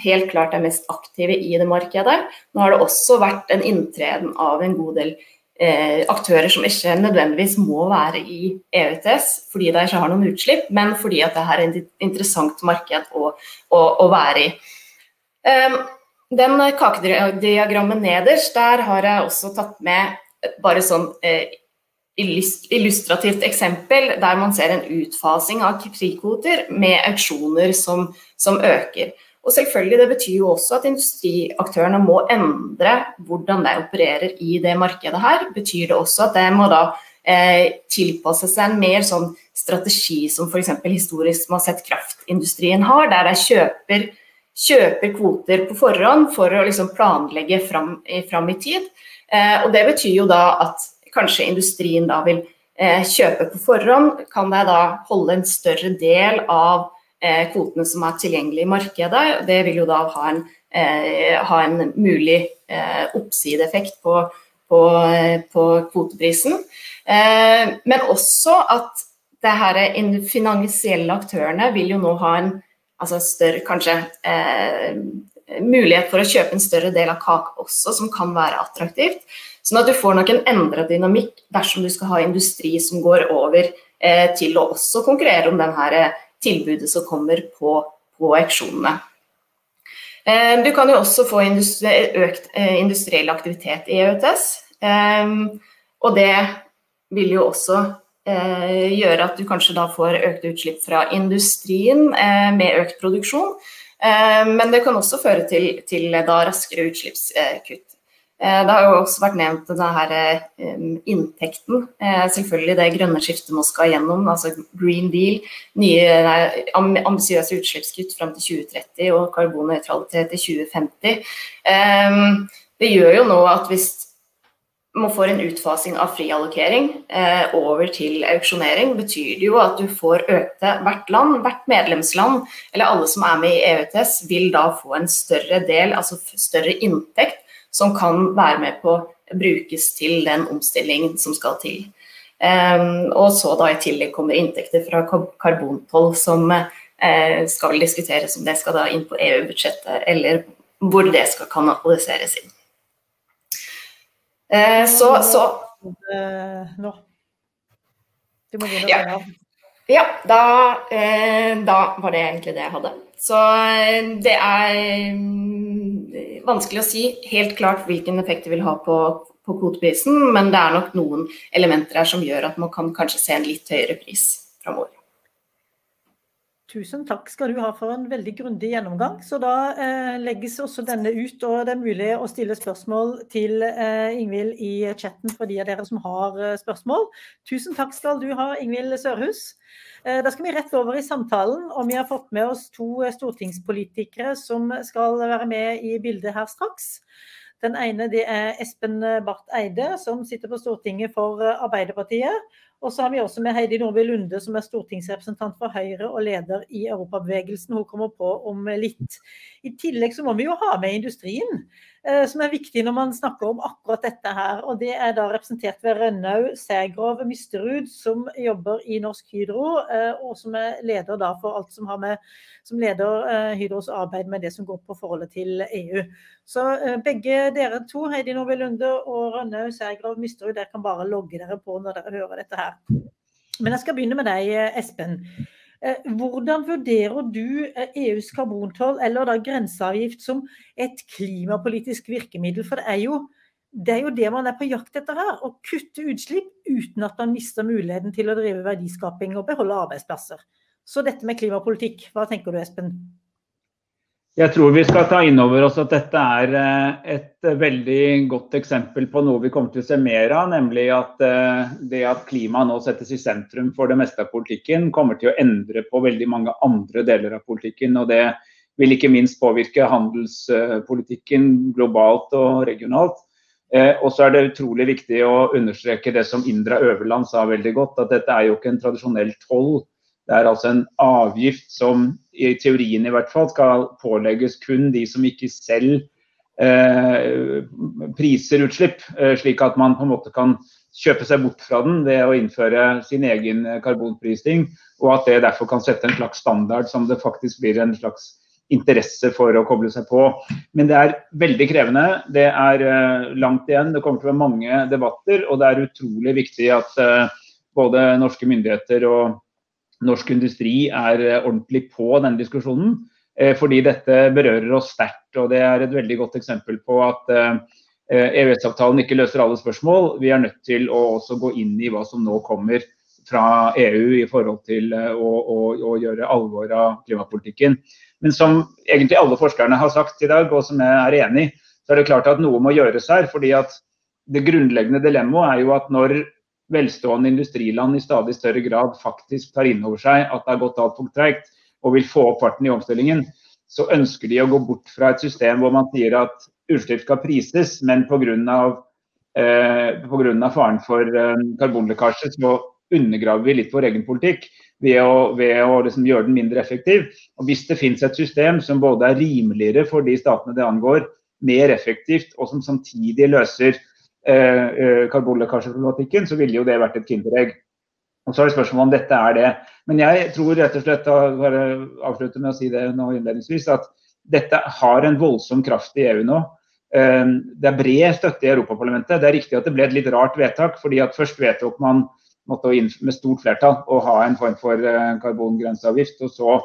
helt klart er mest aktive i det markedet. Nå har det også vært en inntreden av en god del eh, aktører som ikke nødvendigvis må være i EUTS fordi de ikke har noen utslipp, men fordi at det er et interessant marked å, å, å være i. Um, den kakediagrammet nederst, der har jeg også tatt med bare sånn eh, illustrativt eksempel der man ser en utfasing av frikvoter med auksjoner som, som, øker. Og selvfølgelig, Det betyr jo også at industriaktørene må endre hvordan de opererer i det markedet her. Betyr det også at de må da eh, tilpasse seg en mer sånn strategi som f.eks. historisk man har sett kraftindustrien har, der de kjøper kjøper kvoter på forhånd for å liksom planlegge fram, fram, i tid. Eh, og Det betyr jo da at kanskje industrien da vil eh, kjøpe på forhånd. Kan de da holde en større del av eh, kvotene som er tilgjengelig i markedet. Det vil jo da ha en, eh, ha en mulig eh, oppsideeffekt på, på, eh, på kvoteprisen. men også at det her finansielle aktørene vil jo nå ha en altså større, kanskje eh, mulighet for å kjøpe en større del av kake også, som kan være attraktivt. Sånn at du får nok en endret dynamikk dersom du skal ha industri som går over eh, til å også konkurrere om denne eh, tilbudet som kommer på, på auksjonene. Eh, du kan jo også få industri, økt eh, industriell aktivitet i EUTS. Eh, og det vil jo også Eh, gjøre at du kanskje da får økte utslipp fra industrien eh, med økt produksjon. Men det kan også føre til, til da raskere utslippskutt. Eh, det har jo også vært nevnt denne eh, inntekten. Eh, selvfølgelig det grønne skiftet man skal gjennom, altså Green Deal. Nye ambisiøse utslippskutt fram til 2030 og karbonnøytralitet til 2050. Det gjør jo nå at hvis man får en utfasing av friallokering over til auksjonering, betyr det jo at du får økte Hvert land, hvert medlemsland, eller alle som er med i EUTS, vil da få en større del, altså større inntekt som kan være med på brukes til den omstillingen som skal til. Eh, og så da i tillegg kommer inntekter fra karbontoll, som eh, skal diskuteres om det skal da inn på EU-budsjettet, eller hvor det skal kanaliseres inn. Uh, så, så Nå. Du må begynne ja. ja, da, uh, da var det egentlig det jeg hadde. Så det er vanskelig å si helt klart hvilken effekt det vil ha på, på kvoteprisen, men det er nok noen elementer her som gjør at man kan kanskje se en litt høyere pris framover. Tusen takk skal du ha for en veldig grundig gjennomgang. Så da eh, legges også denne ut, og det er mulig å stille spørsmål til eh, Ingvild i chatten for de av dere som har eh, spørsmål. Tusen takk skal du ha, Ingvild Sørhus. Eh, da skal vi rett over i samtalen, og vi har fått med oss to eh, stortingspolitikere som skal være med i bildet her straks. Den ene det er Espen Barth Eide, som sitter på Stortinget for eh, Arbeiderpartiet. Og så har vi også med Heidi Nordby Lunde, som er stortingsrepresentant for Høyre og leder i Europabevegelsen. Hun kommer på om litt. I tillegg så må vi jo ha med industrien, som er viktig når man snakker om akkurat dette her. Og det er da representert ved Rønnaug Sægrov Misterud, som jobber i Norsk Hydro, eh, og som er leder da for alt som har med som leder eh, Hydros arbeid med det som går på forholdet til EU. Så begge dere to, Heidi Nordby Lunde og Rønnaug Sægrov Misterud, dere kan bare logge dere på når dere hører dette her. Men jeg skal begynne med deg, Espen. Eh, hvordan vurderer du EUs eh, e karbontoll eller da grenseavgift som et klimapolitisk virkemiddel? For det er, jo, det er jo det man er på jakt etter her. Å kutte utslipp uten at man mister muligheten til å drive verdiskaping og beholde arbeidsplasser. Så dette med klimapolitikk, hva tenker du Espen? Jeg tror vi skal ta inn over oss at dette er eh, et veldig godt eksempel på noe vi kommer til å se mer av, nemlig at eh, det at klima nå settes i sentrum for det meste av politikken, kommer til å endre på veldig mange andre deler av politikken. og Det vil ikke minst påvirke handelspolitikken globalt og regionalt. Eh, og så er det utrolig viktig å understreke det som Indra Øverland sa veldig godt, at dette er jo ikke en tradisjonell toll det er altså en avgift som i teorien i hvert fall skal pålegges kun de som ikke selv eh, priser utslipp, eh, slik at man på en måte kan kjøpe seg bort fra den ved å innføre sin egen karbonprising, og at det derfor kan sette en slags standard som det faktisk blir en slags interesse for å koble seg på. Men det er veldig krevende. Det er uh, langt igjen. Det kommer til å være mange debatter. Og det er utrolig viktig at uh, både norske myndigheter og norsk industri er eh, ordentlig på denne diskusjonen. Eh, fordi dette berører oss sterkt. og Det er et veldig godt eksempel på at EØS-avtalen eh, e ikke løser alle spørsmål. Vi er nødt til å også gå inn i hva som nå kommer fra EU i forhold til å, å, å gjøre alvor av klimapolitikken. Men som egentlig alle forskerne har sagt i dag, og som jeg er enig i, så er det klart at noe må gjøres her. fordi at det grunnleggende dilemmaet er jo at når velstående industriland i stadig større grad faktisk tar inn over seg at det har gått altfor treigt, og vil få opp farten i omstillingen, så ønsker de å gå bort fra et system hvor man sier at utslipp skal prises, men pga. Eh, på grunn av faren for eh, karbonlekkasje så undergraver vi litt vår egen politikk ved å, ved å liksom gjøre den mindre effektiv. Og Hvis det finnes et system som både er rimeligere for de statene det angår, mer effektivt, og som samtidig løser karbonlekkasjeproblematikken, så ville jo det vært et kinderegg. Og Så er det spørsmålet om dette er det. Men jeg tror rett og slett, bare avslutte med å si det nå innledningsvis, at dette har en voldsom kraft i EU nå. Eh, det er bred støtte i Europaparlamentet. Det er riktig at det ble et litt rart vedtak. fordi at Først vedtok man måtte med stort flertall å ha en form for karbongrenseavgift. og så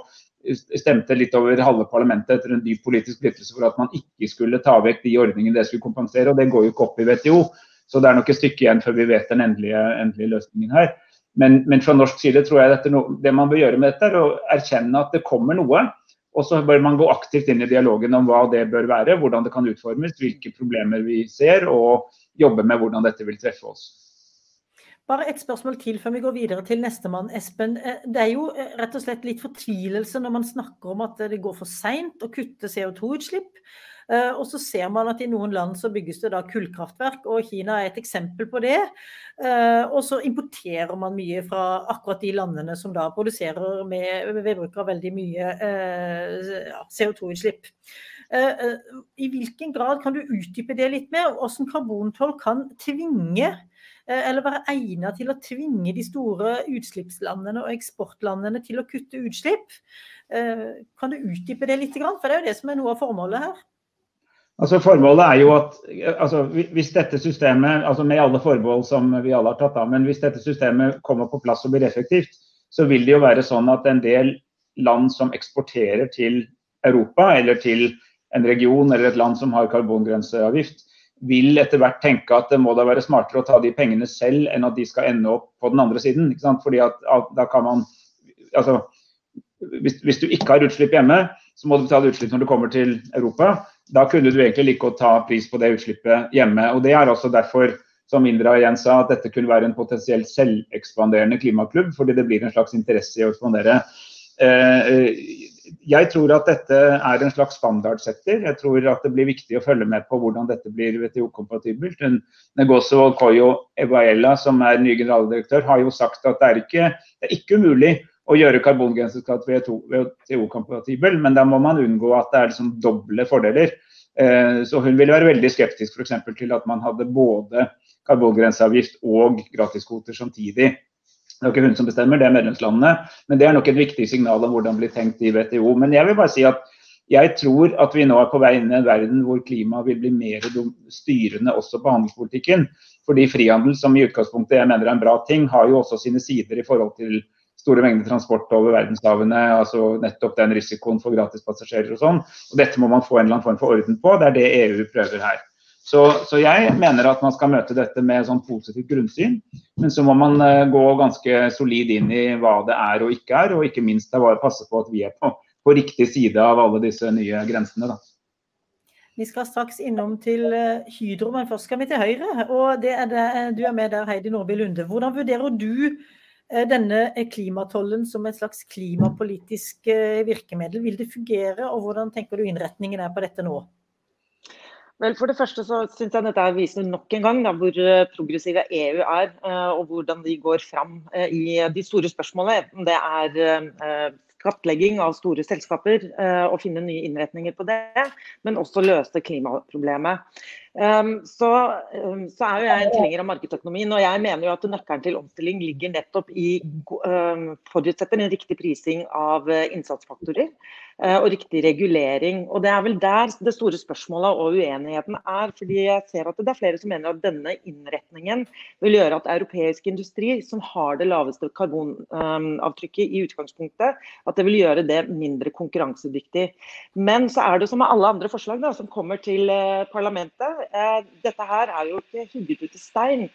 stemte litt over halve parlamentet etter en dyp politisk splittelse for at man ikke skulle ta vekk de ordningene det skulle kompensere. og Det går jo ikke opp i WTO, så det er nok et stykke igjen før vi vet den endelige, endelige løsningen her. Men, men, fra norsk side tror jeg dette, det man bør gjøre med dette, er å erkjenne at det kommer noe Og så bør man gå aktivt inn i dialogen om hva det bør være, hvordan det kan utformes, hvilke problemer vi ser, og jobbe med hvordan dette vil treffe oss. Bare et spørsmål til før vi går videre til nestemann. Espen, eh, det er jo eh, rett og slett litt fortvilelse når man snakker om at det går for seint å kutte CO2-utslipp. Eh, og så ser man at i noen land så bygges det da kullkraftverk, og Kina er et eksempel på det. Og så importerer man mye fra akkurat de landene som da produserer med, ved bruk av veldig mye CO2-utslipp. I hvilken grad kan du utdype det litt mer? Hvordan karbontoll kan tvinge Eh, eller være egnet til å tvinge de store utslippslandene og eksportlandene til å kutte utslipp. Eh, kan du utdype det litt? For det er jo det som er noe av formålet her. Altså Formålet er jo at altså, hvis dette systemet, altså med alle forbehold som vi alle har tatt av, men hvis dette systemet kommer på plass og blir effektivt, så vil det jo være sånn at en del land som eksporterer til Europa eller til en region eller et land som har karbongrenseavgift, vil etter hvert tenke at det må da være smartere å ta de pengene selv enn at de skal ende opp på den andre siden. Ikke sant? Fordi at, at, da kan man altså, hvis, hvis, du ikke har utslipp hjemme, så må du betale utslipp når du kommer til Europa. Da kunne du egentlig like godt ta pris på det utslippet hjemme. og Det er også derfor som Indra igjen sa, at dette kunne være en potensielt selvekspanderende klimaklubb, fordi det blir en slags interesse i å ekspandere. Eh, eh jeg tror at dette er en slags standardsetter. Jeg tror at det blir viktig å følge med på hvordan dette blir WTO-kompatibelt. Negoso Koyo Evaela, som er ny generaldirektør, har jo sagt at det er ikke, det er ikke umulig å gjøre karbongrenseskatt WTO-kompatibel, men da må man unngå at det er liksom doble fordeler. Eh, så hun ville være veldig skeptisk f.eks. til at man hadde både karbongrenseavgift og gratiskvoter samtidig. Det er ikke hun som bestemmer, det er medlemslandene. Men det er nok et viktig signal om hvordan det blir tenkt i WTO. Men jeg vil bare si at jeg tror at vi nå er på vei inn i en verden hvor klima vil bli mer styrende også på handelspolitikken. Fordi frihandel, som i utgangspunktet jeg mener er en bra ting, har jo også sine sider i forhold til store mengder transport over verdenshavene. altså Nettopp den risikoen for gratispassasjerer og sånn. Og Dette må man få en eller annen form for orden på. Det er det EU prøver her. Så, så, jeg mener at man skal møte dette med sånn positivt grunnsyn. Men så må man uh, gå ganske solid inn i hva det er og ikke er, og ikke minst passe på at vi er på, på, riktig side av alle disse nye grensene. Da. Vi skal straks innom til eh, Hydro, men først skal vi til Høyre. og er det, Du er med der, Heidi Nordby Lunde. Hvordan vurderer du eh, denne klimatollen som et slags klimapolitisk virkemiddel? Vil det fungere, og hvordan tenker du innretningen er på dette nå? Vel, For det første så synes jeg dette viser nok en gang da, hvor eh, progressive EU er, eh, og hvordan de går fram eh, i de store spørsmålene. Det er skattlegging av store selskaper og finne nye innretninger på det, men også løse klimaproblemet. Um, så, um, så, er jo jeg en tilhenger av markedsøkonomien, og jeg mener jo at nøkkelen til omstilling ligger nettopp i um, forutsetter en riktig prising av innsatsfaktorer. Eh, og riktig regulering. Og Det er vel der det store spørsmålet og uenigheten er. fordi jeg ser at Det er flere som mener at denne innretningen vil gjøre at europeisk industri, som har det laveste karbonavtrykket i utgangspunktet, at det vil gjøre det mindre konkurransedyktig. Men så er det som med alle andre forslag da, som kommer til eh, parlamentet. Eh, dette her er jo ikke hugget ut i stein.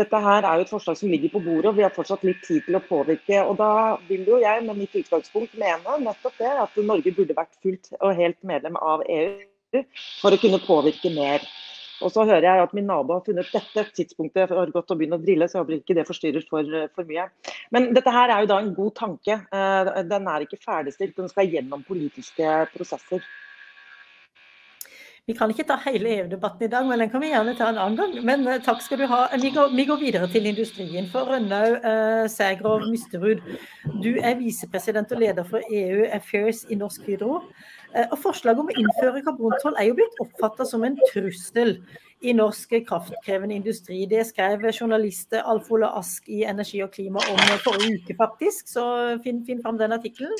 Dette her er jo et forslag som ligger på bordet, og vi har fortsatt litt tid til å påvirke. og Da vil jo jeg med mitt utgangspunkt mene nettopp det, at Norge burde vært fullt og helt medlem av EU for å kunne påvirke mer. Og så hører jeg at min nabo har funnet dette tidspunktet for å begynne å drille, så jeg håper ikke det forstyrrer for, for mye. Men dette her er jo da en god tanke. Eh, den er ikke ferdigstilt, den skal gjennom politiske prosesser. Vi kan ikke ta hele EU-debatten i dag, men den kan vi gjerne ta en annen gang. Men uh, takk skal du ha. Vi går, vi går videre til industrien. For Rønnaug uh, Sægrov Mysterud, du er visepresident og leder for EU Affairs i Norsk Hydro. Og Forslaget om å innføre karbontoll er jo blitt oppfatta som en trussel i norsk kraftkrevende industri. Det skrev journalist Alf Ole Ask i Energi og klima om forrige uke, faktisk. Så finn, finn fram den artikkelen.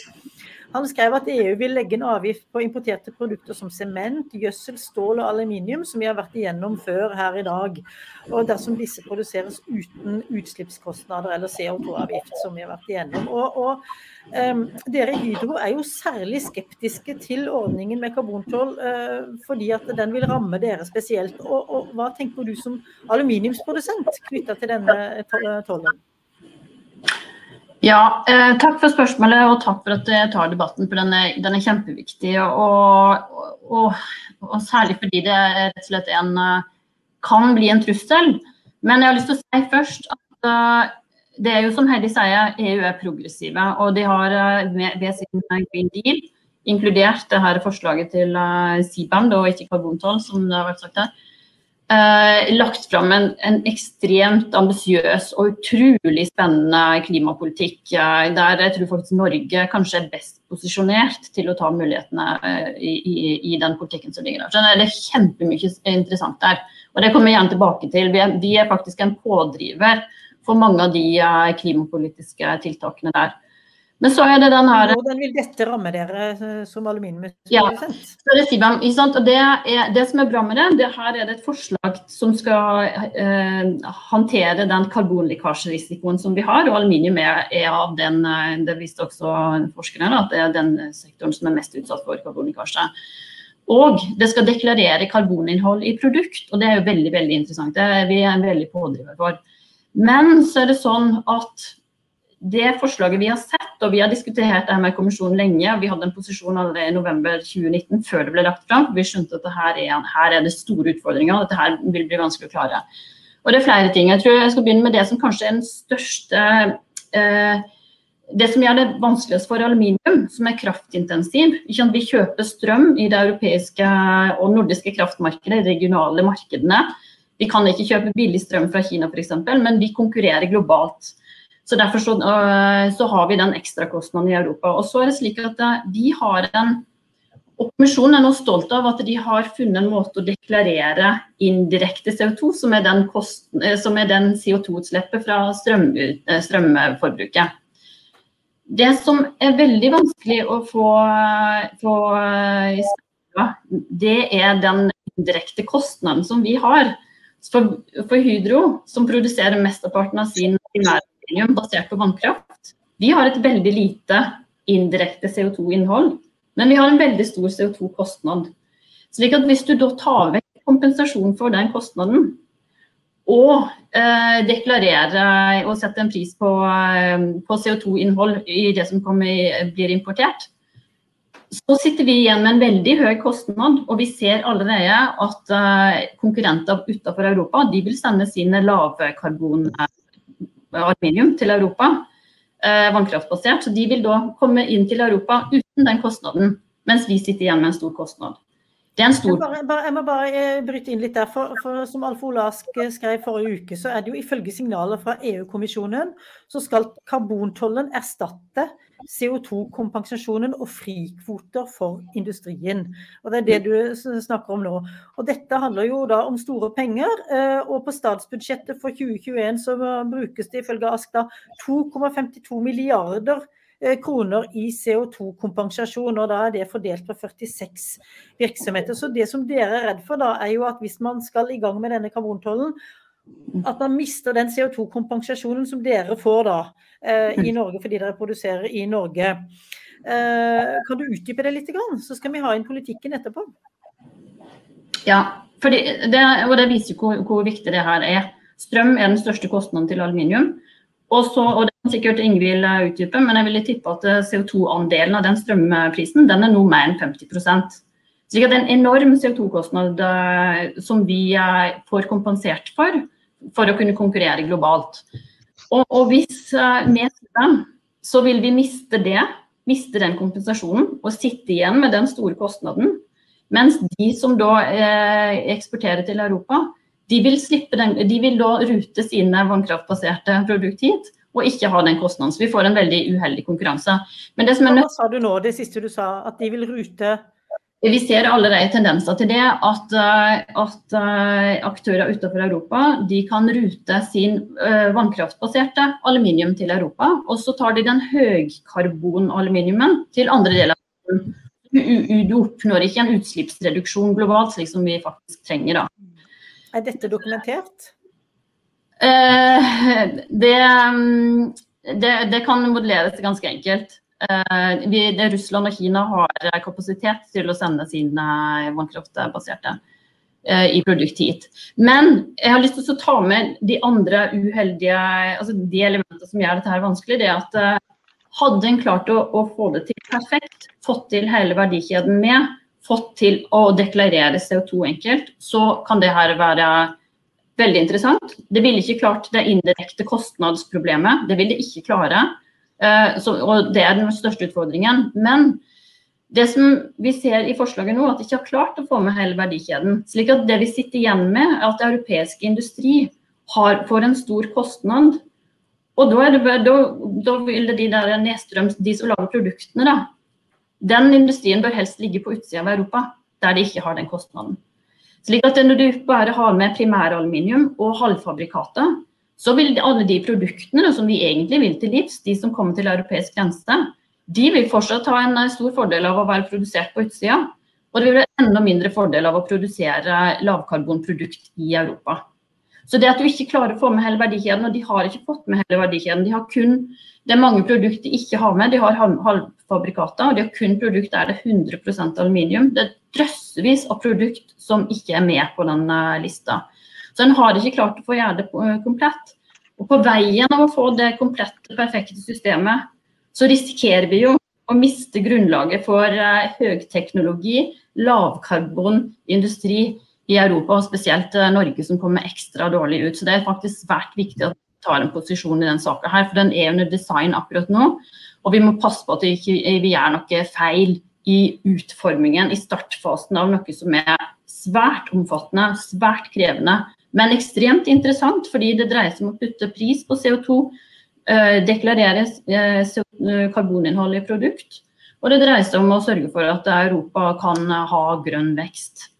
Han skrev at EU vil legge en avgift på importerte produkter som sement, gjødsel, stål og aluminium, som vi har vært igjennom før her i dag. Og dersom disse produseres uten utslippskostnader eller CO2-avgift, som vi har vært igjennom. Og, og um, dere i Hydro er jo særlig skeptiske til ordningen med karbontoll, uh, fordi at den vil ramme dere spesielt. Og, og hva tenker du som aluminiumsprodusent knytta til denne tollen? Ja, eh, Takk for spørsmålet og takk for at jeg tar debatten. for Den er, den er kjempeviktig. Og, og, og, særlig fordi det rett og slett en, eh, kan bli en trussel. Men jeg har lyst til å si først at uh, det er jo som Heidi sier, EU er progressive. Og de har med ved sin Green Deal inkludert det her forslaget til uh, CBAM, og ikke karbontoll, som det har vært sagt her eh, lagt fram en, en ekstremt ambisiøs og utrolig spennende klimapolitikk. Eh, der jeg tror faktisk Norge kanskje er best posisjonert til å ta mulighetene eh, i, i, den politikken som ligger der. Så det er kjempemye interessant der. Og det kommer jeg gjerne tilbake til. Vi er, vi er faktisk en pådriver for mange av de eh, klimapolitiske tiltakene der. Men så er det den her Hvordan vil dette ramme dere eh, som aluminiumsprodusent? Ja, så det, sier og det, er, det som er bra med det, det her er det et forslag som skal eh, håndtere den karbonlekkasjerisikoen som vi har. Og aluminium er, er, av den, eh, det viste også forskerne, at det er den sektoren som er mest utsatt for karbonlekkasje. Og det skal deklarere karboninnhold i produkt, og det er jo veldig veldig interessant. Det er vi er veldig pådriver for. Men så er det sånn at det forslaget vi har sett, og vi har diskutert det her med kommisjonen lenge, vi hadde en posisjon allerede i november 2019 før det ble lagt fram. Vi skjønte at her er, her er det store utfordringer, og dette her vil bli vanskelig å klare. Og det er flere ting. Jeg tror jeg skal begynne med det som kanskje er den største eh, Det som gjør det vanskeligst for aluminium, som er kraftintensiv. Vi kjøper strøm i det europeiske og nordiske kraftmarkedet, de regionale markedene. Vi kan ikke kjøpe billig strøm fra Kina f.eks., men vi konkurrerer globalt. Så Derfor så, uh, så har vi den ekstrakostnaden i Europa. Og så er det slik at uh, vi har en og Kommisjonen er nå stolt av at de har funnet en måte å deklarere indirekte CO2, som er den, uh, den CO2-utslippet fra strøm, strømforbruket. Det som er veldig vanskelig å få, få det er den indirekte kostnaden som vi har. For, for Hydro, som produserer mesteparten av sin primære aluminium basert på vannkraft. Vi har et veldig lite indirekte CO2-innhold, men vi har en veldig stor CO2-kostnad. Slik at hvis du da tar vekk kompensasjon for den kostnaden, og eh, deklarerer og setter en pris på, eh, på CO2-innhold i det som kommer, blir importert, så sitter vi igjen med en veldig høy kostnad, og vi ser allerede at eh, konkurrenter utenfor Europa de vil sende sine lavkarbon aluminium til Europa, eh, vannkraftbasert. Så de vil da komme inn til Europa uten den kostnaden, mens vi sitter igjen med en stor kostnad. Det er en stor... Jeg, bare, jeg må bare eh, bryte inn litt der. For, for Som Alf Olask skrev forrige uke, så er det jo ifølge signaler fra EU-kommisjonen så skal karbontollen erstatte CO2-kompensasjonen og frikvoter for industrien. Og Det er det du snakker om nå. Og Dette handler jo da om store penger. Eh, og På statsbudsjettet for 2021 så brukes det ifølge Ask da 2,52 milliarder eh, kroner i CO2-kompensasjon. og Da er det fordelt på 46 virksomheter. Så Det som dere er redd for, da, er jo at hvis man skal i gang med denne karbontollen, at man mister den CO2-kompensasjonen som dere får da eh, i Norge fordi dere produserer i Norge. Eh, kan du utdype det litt, så skal vi ha inn politikken etterpå? Ja, det, og det viser hvor, hvor, viktig det her er. Strøm er den største kostnaden til aluminium. Også, og det kan sikkert Ingvild utdype, men jeg ville tippe at eh, CO2-andelen av den strømprisen den er nå mer enn 50% så det er en enorm CO2-kostnad eh, som vi eh, får kompensert for, for å kunne konkurrere globalt. Og, og hvis uh, vi den, så vil vi miste det, miste den kompensasjonen og sitte igjen med den store kostnaden. Mens de som da eh, eksporterer til Europa, de vil, den, de vil da rute sine vannkraftbaserte produkt hit og ikke ha den kostnaden. Så vi får en veldig uheldig konkurranse. Men det som er Hva sa du nå, det siste du sa, at de vil rute vi ser allerede tendenser til det, at, eh, at eh, aktører utenfor Europa de kan rute sin uh, vannkraftbaserte aluminium til Europa. Og så tar de den høykarbonaluminiumen til andre deler av verden. Du oppnår ikke en utslippsreduksjon globalt, slik som vi faktisk trenger. da. Er dette dokumentert? Det, mm, det, det kan modelleres ganske enkelt. Eh, vi, Russland og Kina har kapasitet til å sende sine vannkraftbaserte. i produkt hit. Men jeg har lyst til å ta med de andre uheldige altså de elementene som gjør dette her vanskelig. det at Hadde en klart å, å, få det til perfekt, fått til hele verdikjeden med, fått til å deklarere CO2 enkelt, så kan det her være veldig interessant. Det ville ikke klart det indirekte kostnadsproblemet. Det vil det ikke klare. Uh, så, og det er den største utfordringen. Men det som vi ser i forslaget nå, at de ikke har klart å få med hele verdikjeden. slik at det vi sitter igjen med, er at europeisk industri har, får en stor kostnad og da, det, da, da vil de der nedstrøms, de som lager produktene, da, den industrien bør helst ligge på utsida av Europa, der de ikke har den kostnaden. Slik at Når du bare har med primæraluminium og halvfabrikater, så vil alle de produktene som vi egentlig vil til livs, de som kommer til europeisk grense, de vil fortsatt ha en eh, stor fordel av å være produsert på utsida. Og det vil være enda mindre fordel av å produsere lavkarbonprodukt i Europa. Så det at du ikke klarer å få med hele verdikjeden, og de har ikke fått med hele verdikjeden, de har kun det er mange produkter de ikke har med. De har halvfabrikater, og de har kun produkt der det er 100% aluminium. Det er drøssevis av produkt som ikke er med på den eh, lista. Så en har ikke klart å få gjøre det eh, komplett. Og på veien av å få det komplette, perfekte systemet, så risikerer vi jo å miste grunnlaget for uh, høyteknologi, lavkarbonindustri i Europa, og spesielt uh, Norge som kommer ekstra dårlig ut. Så det er faktisk svært viktig at vi tar en posisjon i den saka her, for den er under design akkurat nå. Og vi må passe på at vi ikke gjør noe feil i utformingen, i startfasen av noe som er svært omfattende, svært krevende, men ekstremt interessant, fordi det dreier seg om å putte pris på CO2, eh, deklarere eh, karboninnhold i produkt, og det dreier seg om å sørge for at Europa kan ha grønn vekst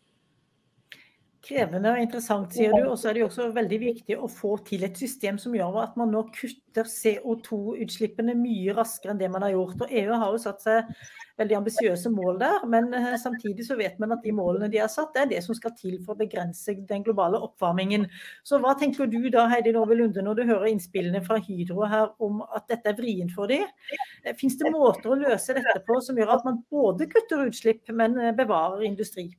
krevende og interessant, sier du. Og så er det jo også veldig viktig å få til et system som gjør at man nå kutter CO2-utslippene mye raskere enn det man har gjort. Og EU har jo satt seg veldig ambisiøse mål der, men eh, samtidig så vet man at de målene de har satt, det er det som skal til for å begrense den globale oppvarmingen. Så hva tenker du da, Heidi Nove Lunde, når du hører innspillene fra Hydro her om at dette er vrient for dem? Eh, Fins det måter å løse dette på som gjør at man både kutter utslipp, men eh, bevarer industri?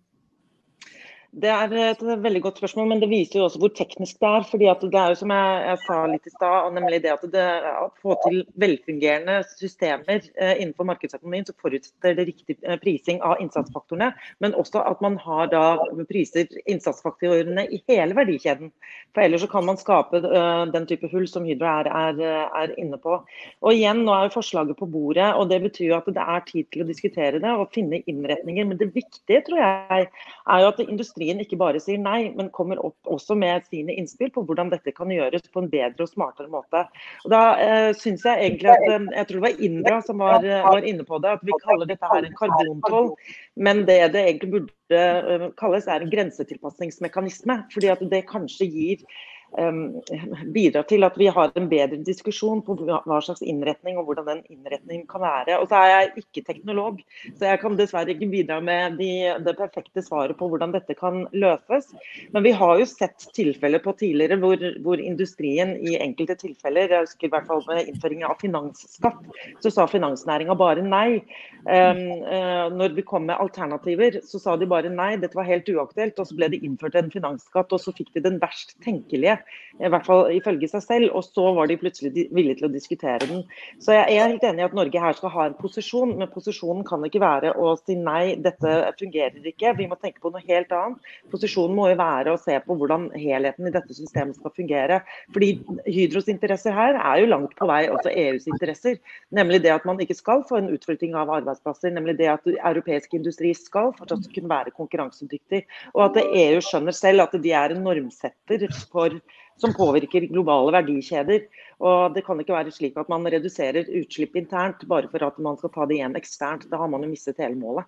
Det er et veldig godt spørsmål, men det viser jo også hvor teknisk det er. fordi Det er jo som jeg, jeg sa litt i stad, nemlig det at det, å få til velfungerende systemer eh, innenfor markedsøkonomien, så forutsetter det riktig eh, prising av innsatsfaktorene. Men også at man har da priser innsatsfaktorene i hele verdikjeden. For ellers så kan man skape uh, den type hull som Hydro er, er, er, inne på. Og igjen, nå er jo forslaget på bordet, og det betyr jo at det er tid til å diskutere det og finne innretninger. Men det viktige, tror jeg, er jo at industri industrien ikke bare sier nei, men kommer opp også med sine innspill på hvordan dette kan gjøres på en bedre og smartere måte. Og da eh, synes Jeg egentlig at, eh, jeg tror det var Indra som var, eh, var, inne på det, at vi kaller dette her en karbontoll. Men det det egentlig burde eh, kalles er en grensetilpasningsmekanisme. fordi at det kanskje gir bidra til at vi har en bedre diskusjon på hva slags innretning og hvordan den innretningen kan være. Og så er jeg ikke teknolog, så jeg kan dessverre ikke bidra med de, det perfekte svaret på hvordan dette kan løses. Men vi har jo sett tilfeller på tidligere hvor, hvor industrien i enkelte tilfeller, jeg husker i hvert fall med innføringen av finansskatt, så sa finansnæringa bare nei. Um, uh, når vi kom med alternativer, så sa de bare nei, dette var helt uaktuelt. Og så ble det innført en finansskatt, og så fikk de den verst tenkelige i hvert fall ifølge seg selv. Og så var de plutselig villige til å diskutere den. Så jeg er helt enig i at Norge her skal ha en posisjon, men posisjonen kan ikke være å si nei, dette fungerer ikke. Vi må tenke på noe helt annet. Posisjonen må jo være å se på hvordan helheten i dette systemet skal fungere. Fordi Hydros interesser her er jo langt på vei også EUs interesser. Nemlig det at man ikke skal få en utflytting av arbeidsplasser. Nemlig det at europeisk industri skal fortsatt kunne være konkurransedyktig. Og at EU skjønner selv at de er en normsetter for som påvirker globale verdikjeder. Og Det kan ikke være slik at man reduserer utslipp internt bare for at man skal ta det igjen eksternt. Da har man jo mistet hele målet.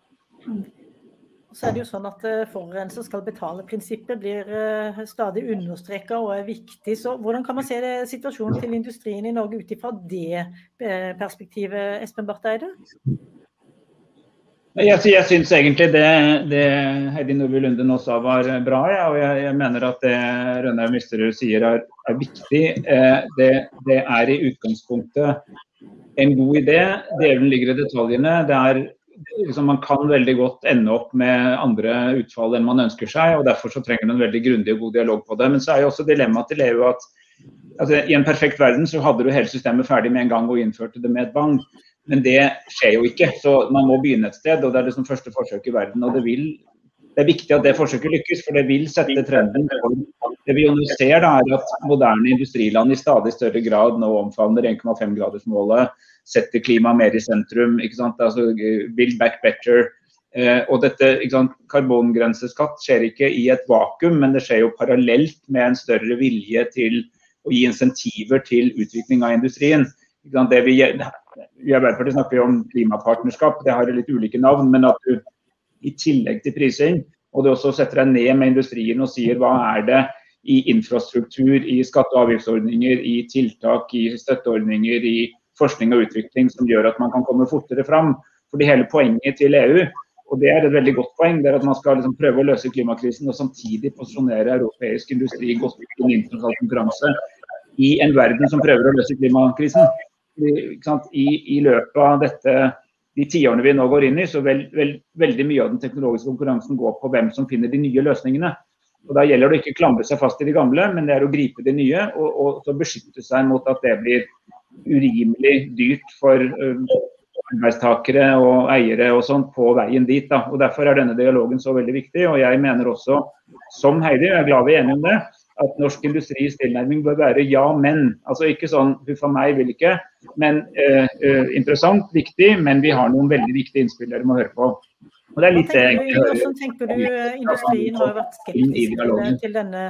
Så er det jo sånn at eh, Forurenser skal betale-prinsippet blir eh, stadig understreka og er viktig. Så Hvordan kan man se det, situasjonen til industrien i Norge ut ifra det eh, perspektivet, Espen Barth Eide? Jeg, jeg syns egentlig det, det Heidi Nordby Lunde nå sa var bra, ja, og jeg, jeg, mener at det Rønnaug Mysterud sier er, er viktig. Eh, det, det, er i utgangspunktet en god idé. Djevelen ligger i detaljene. Det er liksom, man kan veldig godt ende opp med andre utfall enn man ønsker seg. og Derfor så trenger man en veldig grundig og god dialog på det. Men så er jo også dilemmaet til EU at altså, i en perfekt verden så hadde du hele systemet ferdig med en gang og innførte det med et bang. Men det skjer jo ikke. Så man må begynne et sted. og Det er liksom første forsøk i verden. og det vil det er viktig at det forsøket lykkes, for det vil sette trenden. Det vi nå ser, da, er at moderne industriland i stadig større grad nå omfavner 1,5-gradersmålet setter klimaet mer i sentrum. ikke sant? Altså, build back better. Eh, og dette, ikke sant? Karbongrenseskatt skjer ikke i et vakuum, men det skjer jo parallelt med en større vilje til å gi insentiver til utvikling av industrien. Det vi, I Arbeiderpartiet snakker vi om klimapartnerskap, det har litt ulike navn. Men at du i tillegg til prising, og du også setter deg ned med industrien og sier hva er det i infrastruktur, i skatte- og avgiftsordninger, i tiltak, i støtteordninger, i forskning og utvikling som gjør at man kan komme fortere fram. Fordi hele poenget til EU, og det er et veldig godt poeng, det er at man skal liksom prøve å løse klimakrisen og samtidig posisjonere europeisk industri godt i internasjonal konkurranse i en verden som prøver å løse klimakrisen. I, I, løpet av dette, de tiårene vi nå går inn i, så vel, vel, veldig mye av den teknologiske konkurransen går på hvem som finner de nye løsningene. Og Da gjelder det å ikke klamre seg fast i de gamle, men det er å gripe de nye og, og beskytte seg mot at det blir urimelig dyrt for uh, arbeidstakere og eiere og sånt på veien dit. Da. Og Derfor er denne dialogen så veldig viktig. og Jeg mener også, som Heidi, jeg er glad vi er enige om det, at norsk industris tilnærming bør være ja, men. Altså ikke sånn huff a meg, vil ikke. Men eh, uh, interessant, viktig, men vi har noen veldig viktige innspill dere må høre på. Og det er litt det jeg Hvordan tenker du industrien har vært skeptisk til, til denne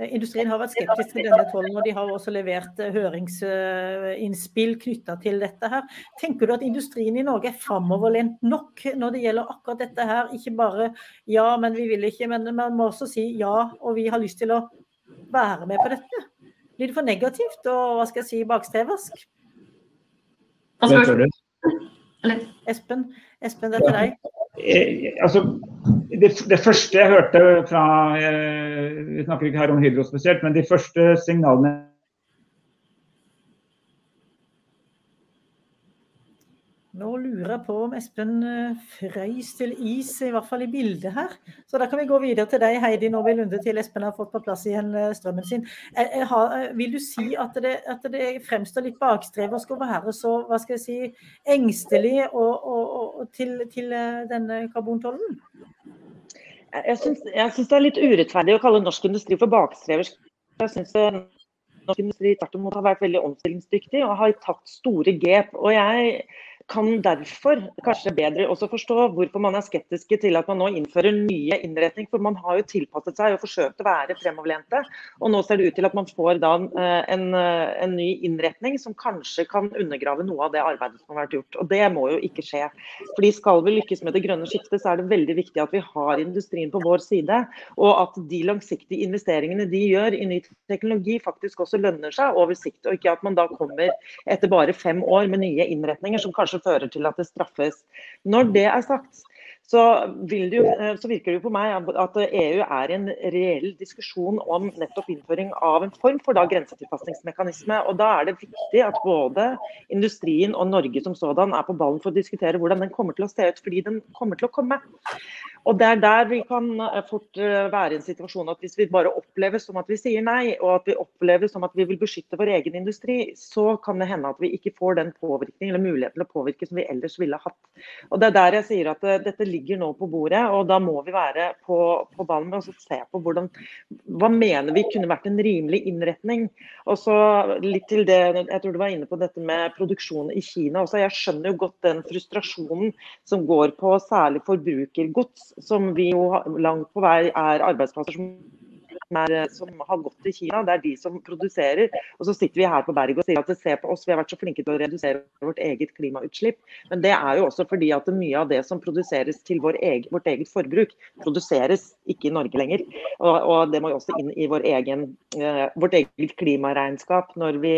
Industrien har vært skeptisk til denne tollen, og de har også levert eh, høringsinnspill knytta til dette. her. Tenker du at industrien i Norge er framoverlent nok når det gjelder akkurat dette her? Ikke bare ja, men vi vil ikke, men man må også si ja, og vi har lyst til å være med på dette. Blir det for negativt og hva skal jeg si, bakstreversk? Espen, Espen, det er til deg. Eh, altså, det, det, første jeg hørte fra eh, Vi snakker ikke her om Hydro spesielt, men de første signalene Nå lurer jeg på om Espen eh, frøys til is, i hvert fall i bildet her. Så da kan vi gå videre til deg, Heidi, når vi lunder til Espen har fått på plass igjen eh, strømmen sin. Jeg har, vil du si at det, at det fremstår litt bakstreversk å være så hva skal jeg si, engstelig og, og, og til, til, eh, denne karbontollen? Jeg syns, det er litt urettferdig å kalle norsk industri for bakstreversk. Jeg synes norsk industri tvert imot har vært veldig omstillingsdyktig og har tatt store grep. Og jeg kan derfor kanskje bedre også forstå hvorfor man er skeptiske til at man nå innfører nye innretning. For man har jo tilpasset seg og forsøkt å være fremoverlente. Og nå ser det ut til at man får da eh, en, eh, en ny innretning som kanskje kan undergrave noe av det arbeidet som har vært gjort. Og det må jo ikke skje. Fordi skal vi lykkes med det grønne skiftet, så er det veldig viktig at vi har industrien på vår side. Og at de langsiktige investeringene de gjør i ny teknologi faktisk også lønner seg over sikt. Og ikke at man da kommer etter bare fem år med nye innretninger som kanskje fører til at det straffes. Når det er sagt, så, jo, eh, så, virker det jo på meg at EU er i en reell diskusjon om nettopp innføring av en form for da grensetilpasningsmekanisme. og Da er det viktig at både industrien og Norge som sådan er på ballen for å diskutere hvordan den kommer til å se ut, fordi den kommer til å komme. Og Det er der vi kan eh, fort eh, være i en situasjon at hvis vi bare opplever som at vi sier nei, og at vi opplever som at vi vil beskytte vår egen industri, så kan det hende at vi ikke får den påvirkning eller muligheten til å påvirke som vi ellers ville hatt. Og Det er der jeg sier at eh, dette ligger nå på bordet, og da må vi være på, på ballen med å se på hvordan, hva mener vi kunne vært en rimelig innretning. Og så litt til det, Jeg tror du var inne på dette med produksjon i Kina. også. Jeg skjønner jo godt den frustrasjonen som går på særlig forbrukergods som vi jo langt på vei er arbeidsplasser som, er, som, har gått til Kina. Det er de som produserer. Og så sitter vi her på berget og sier at se på oss, vi har vært så flinke til å redusere vårt eget klimautslipp. Men det er jo også fordi at mye av det som produseres til vår eget, vårt eget forbruk, produseres ikke i Norge lenger. Og, og det må jo også inn i vår egen, eh, vårt eget klimaregnskap når vi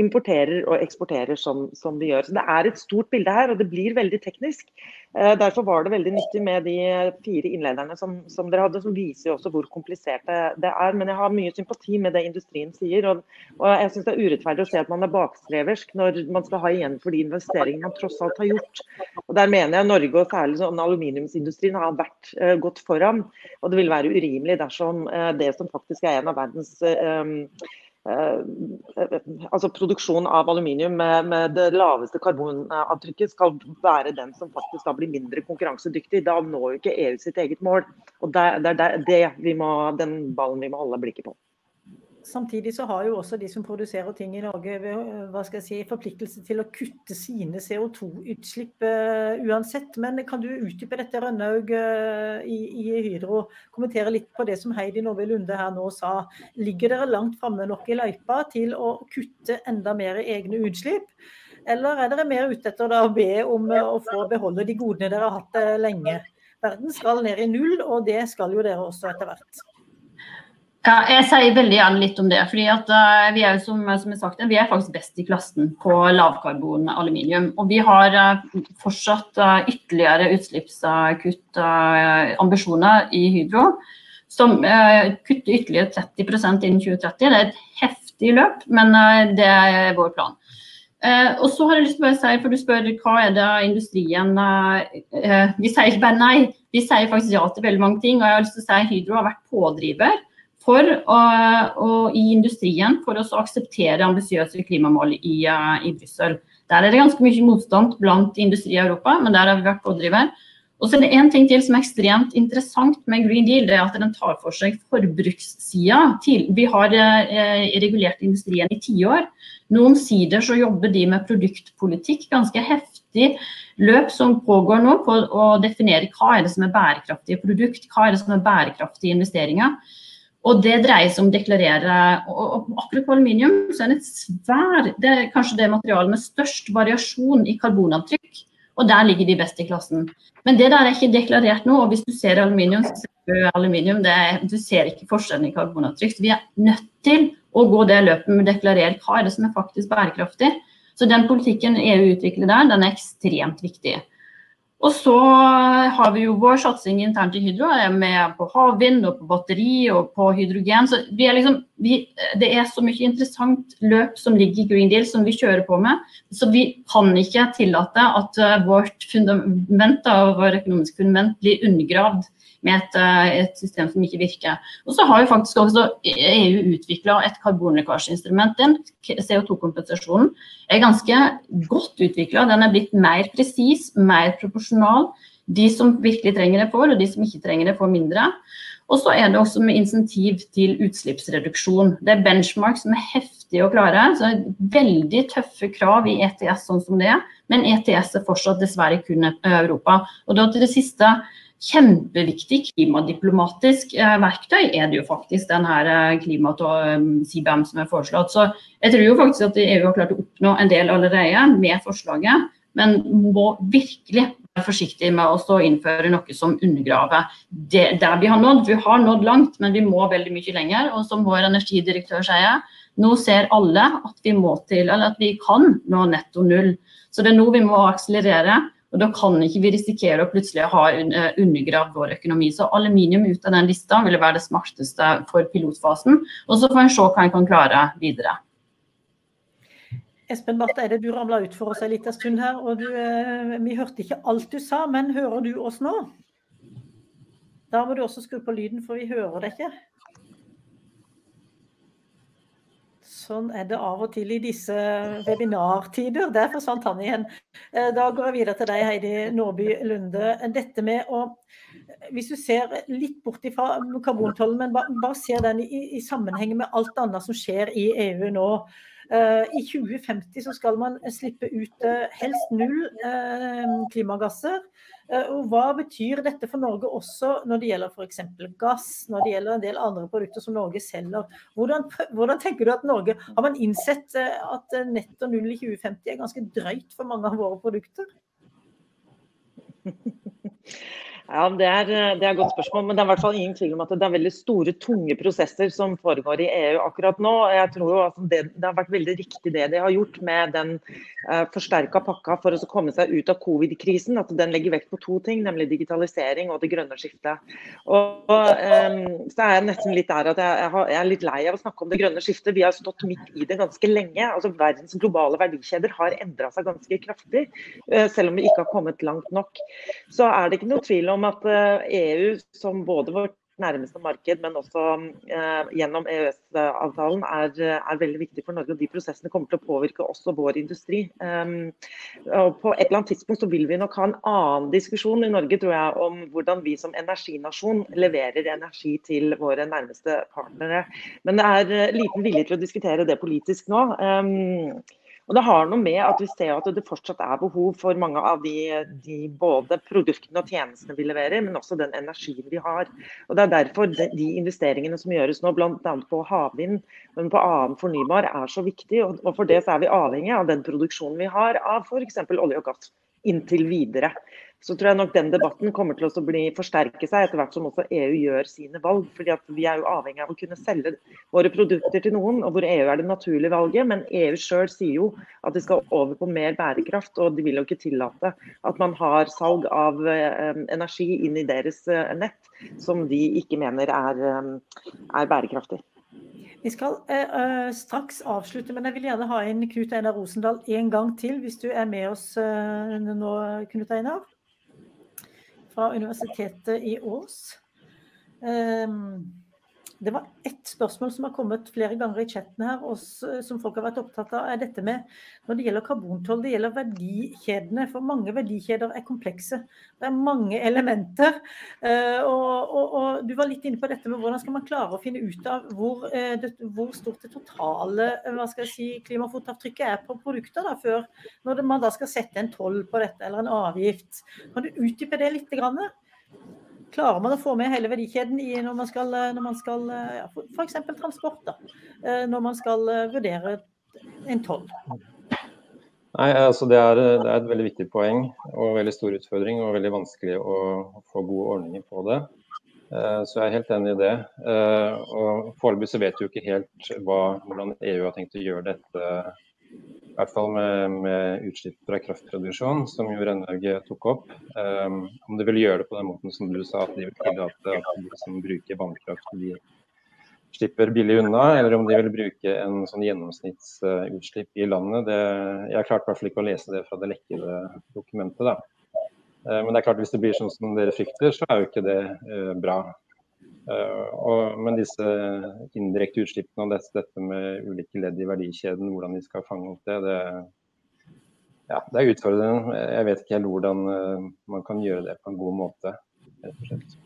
importerer og eksporterer som, som vi gjør. Så Det er et stort bilde her, og det blir veldig teknisk. Eh, derfor var det veldig nyttig med de fire innlederne som, som dere hadde, som viser også hvor komplisert det, er. Men jeg har mye sympati med det industrien sier. Og, og jeg syns det er urettferdig å se at man er bakstreversk når man skal ha igjen for de investeringene man tross alt har gjort. Og Der mener jeg Norge og særlig sånn aluminiumsindustrien har vært uh, gått foran. Og det vil være urimelig dersom uh, det som faktisk er en av verdens uh, Eh, altså produksjon av aluminium med, med, det laveste karbonavtrykket skal være den som faktisk da blir mindre konkurransedyktig. Da når jo ikke EU sitt eget mål. og Det er det, det, vi må, den ballen vi må holde blikket på. Samtidig så har jo også de som produserer ting i Norge hva skal jeg si, forpliktelse til å kutte sine CO2-utslipp uh, uansett. Men kan du utdype dette, Rønnaug uh, i, i, Hydro? Kommentere litt på det som Heidi Nordby Lunde her nå sa. Ligger dere langt framme nok i løypa til å kutte enda mer egne utslipp? Eller er dere mer ute etter å be om å få beholde de godene dere har hatt lenge? Verden skal ned i null, og det skal jo dere også etter hvert. Ja, jeg sier veldig gjerne litt om det. fordi at uh, Vi er som, som jeg sagt, vi er faktisk best i klassen på lavkarbon aluminium. Og vi har uh, fortsatt uh, ytterligere utslippskuttambisjoner i Hydro. Som kutter ytterligere 30% innen 2030. Det er et heftig løp, men det er vår plan. og så har jeg lyst til å si, for Du spør hva er det industrien Vi sier ikke bare nei, vi sier faktisk ja til veldig mange ting. og jeg har lyst til å si Hydro har vært pådriver for å, å, i industrien for å akseptere ambisiøse klimamål i, uh, i Brussel. Der er det ganske mye motstand blant industri i Europa, men der har vi vært pådriver. Og så er det en ting til som er ekstremt interessant med Green Deal, det er at den tar for seg forbrukssida. Vi har eh, regulert industrien i tiår. Noen sider så jobber de med produktpolitikk, ganske heftig løp som pågår nå på å definere hva er det som er bærekraftige produkt, hva er det som er bærekraftige investeringer. Og det dreier seg om å deklarere og, Akkurat på aluminium så er det et svær Det er kanskje det materialet med størst variasjon i karbonavtrykk. Og der ligger de best i klassen. Men det der er ikke deklarert nå. Og hvis du ser aluminium, så ser du aluminium. Er, du ser ikke forskjellen i karbonavtrykk. Vi er nødt til å gå det løpet med å deklarere hva er det som er faktisk bærekraftig. Så den politikken EU utvikler der, den er ekstremt viktig. Og så har vi jo vår satsing internt i Hydro er med på havvind og på batteri og på hydrogen. Så vi er liksom, vi, det er så mye interessant løp som ligger i Green Deal som vi kjører på med. Så vi kan ikke tillate at uh, vårt fundament og vår økonomiske fundament blir undergravd med et, uh, et, system som ikke virker. Og så har jo faktisk også EU utvikla et karbonlekkasjeinstrument. Den CO2-kompensasjonen er ganske godt utvikla. Den er blitt mer presis, mer proporsjonal. De som virkelig trenger det, får, og de som ikke trenger det, får mindre. Og så er det også med insentiv til utslippsreduksjon. Det er benchmark som er heftige å klare. så det er Veldig tøffe krav i ETS sånn som det er, men ETS er fortsatt dessverre kun Europa. Og da til det siste, kjempeviktig klimadiplomatisk eh, verktøy er det jo faktisk den her eh, klima-CBAM som er foreslått. Så jeg tror jo faktisk at EU har klart å oppnå en del allerede med forslaget, men må virkelig være forsiktig med å innføre noe som undergraver det, der vi har nådd. Vi har nådd langt, men vi må veldig mye lenger. Og som vår energidirektør sier, nå ser alle at vi må til, eller at vi kan nå netto null. Så det er nå vi må akselerere. Og Da kan ikke vi risikere å plutselig ha eh, undergravd vår økonomi. Så aluminium ut av den lista ville være det smarteste for pilotfasen. Og så får en se hva en kan klare videre. Espen Barth Eide, du ramla ut for oss en liten stund her. og du, eh, Vi hørte ikke alt du sa, men hører du oss nå? Da må du også skru på lyden, for vi hører det ikke. Sånn er det av og til i disse webinartider. Der forsvant han igjen. Eh, da går jeg videre til deg, Heidi Nordby Lunde. Dette med å Hvis du ser litt bort fra karbontollen, men bare ser den i, i sammenheng med alt annet som skjer i EU nå. Eh, I 2050 så skal man slippe ut eh, helst null klimagasser. Eh, og hva betyr dette for Norge også når det gjelder f.eks. gass, når det gjelder en del andre produkter som Norge selger? Hvordan, hvordan, tenker du at Norge Har man innsett at netto null i 2050 er ganske drøyt for mange av våre produkter? Ja, det er, det er, et godt spørsmål. Men det er i hvert fall ingen tvil om at det er veldig store, tunge prosesser som foregår i EU akkurat nå. Jeg tror jo at det, det har vært veldig riktig det de har gjort med den uh, forsterka pakka for å komme seg ut av covid-krisen. At den legger vekt på to ting, nemlig digitalisering og det grønne skiftet. Og, um, så er jeg nesten litt der at jeg, jeg, har, jeg, er litt lei av å snakke om det grønne skiftet. Vi har stått midt i det ganske lenge. Altså Verdens globale verdikjeder har endra seg ganske kraftig, uh, selv om vi ikke har kommet langt nok. Så er det ikke noe tvil om at EU, eh, e som både vårt nærmeste marked, men også eh, gjennom EØS-avtalen, er, er, veldig viktig for Norge. og De prosessene kommer til å påvirke også vår industri. Um, og på et eller annet tidspunkt så vil vi nok ha en annen diskusjon i Norge tror jeg, om hvordan vi som energinasjon leverer energi til våre nærmeste partnere. Men det er eh, liten vilje til å diskutere det politisk nå. Um, og Det har noe med at vi ser at det fortsatt er behov for mange av de, de både produktene og tjenestene vi leverer, men også den energien vi har. Og Det er derfor de, de investeringene som gjøres nå, bl.a. på havvind, men på annen fornybar, er så viktig. Og, og For det så er vi avhengig av den produksjonen vi har av f.eks. olje og gass inntil videre så tror jeg nok den debatten kommer til å bli, forsterke seg etter hvert som også EU gjør sine valg. fordi Vi er jo avhengig av å kunne selge våre produkter til noen, og hvor EU er det naturlige valget. Men EU sjøl sier jo at de skal over på mer bærekraft, og de vil jo ikke tillate at man har salg av eh, energi inn i deres eh, nett som de ikke mener er, eh, er bærekraftig. Vi skal eh, straks avslutte, men jeg vil gjerne ha inn Knut Einar Rosendal en gang til, hvis du er med oss eh, nå, Knut Einar fra Universitetet i Ås. Um, det var ett spørsmål som har kommet flere ganger i chatten her, og som folk har vært opptatt av, er dette med når det gjelder karbontoll, det gjelder verdikjedene. For mange verdikjeder er komplekse. Det er mange elementer. Eh, og, og, og du var litt inne på dette med hvordan skal man klare å finne ut av hvor, eh, hvor stort det totale hva skal jeg si, klimafotavtrykket er på produkter, da, før når man da skal sette en toll på dette eller en avgift. Kan du utdype det litt? Grann? Klarer man å få med hele verdikjeden i når man skal, når man skal ja, f.eks. transport, da, eh, når man skal eh, vurdere en toll? Nei, altså det er, det er, et veldig viktig poeng og veldig stor utfordring. Og veldig vanskelig å få gode ordninger på det. Eh, så jeg er helt enig i det. Og Foreløpig så vet vi jo ikke helt hva, hvordan EU har tenkt å gjøre dette i hvert fall med, med utslipp fra kraftproduksjon, som jo Rønnaug tok opp. Um, om de vil gjøre det på den måten som du sa, at de vil tillate at de som bruker vannkraft, de slipper billig unna, eller om de vil bruke en sånn gjennomsnittsutslipp i landet. Det, jeg klarte i hvert fall ikke å lese det fra det lekkede dokumentet. da. Uh, men det er klart hvis det blir sånn som dere frykter, så er jo ikke det uh, bra. Eh, og, men disse indirekte utslippene og dette, dette, med ulike ledd i verdikjeden, hvordan de skal fange opp det, det, ja, det er utfordrende. Jeg vet ikke helt hvordan eh, man kan gjøre det på en god måte. rett og slett.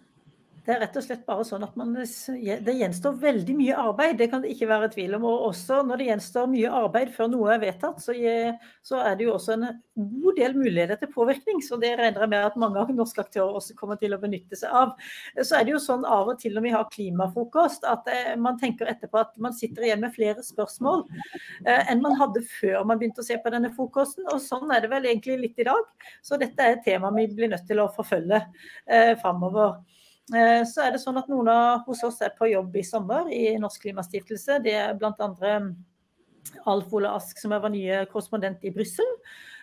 Det er rett og slett bare sånn at man, det gjenstår veldig mye arbeid, det kan det ikke være tvil om. Og også når det gjenstår mye arbeid før noe er vedtatt, så, så er det jo også en god del muligheter til påvirkning. Så det regner jeg med at mange av norske aktører også kommer til å benytte seg av. Så er det jo sånn av og til når vi har klimafrokost, at eh, man tenker etterpå at man sitter igjen med flere spørsmål eh, enn man hadde før man begynte å se på denne frokosten. Og sånn er det vel egentlig litt i dag. Så dette er et tema vi blir nødt til å forfølge eh, framover. Eh, så er det sånn at noen av hos oss er på jobb i sommer i Norsk Klimastiftelse. Det er bl.a. Alf Ole Ask, som er vår nye korrespondent i Brussel.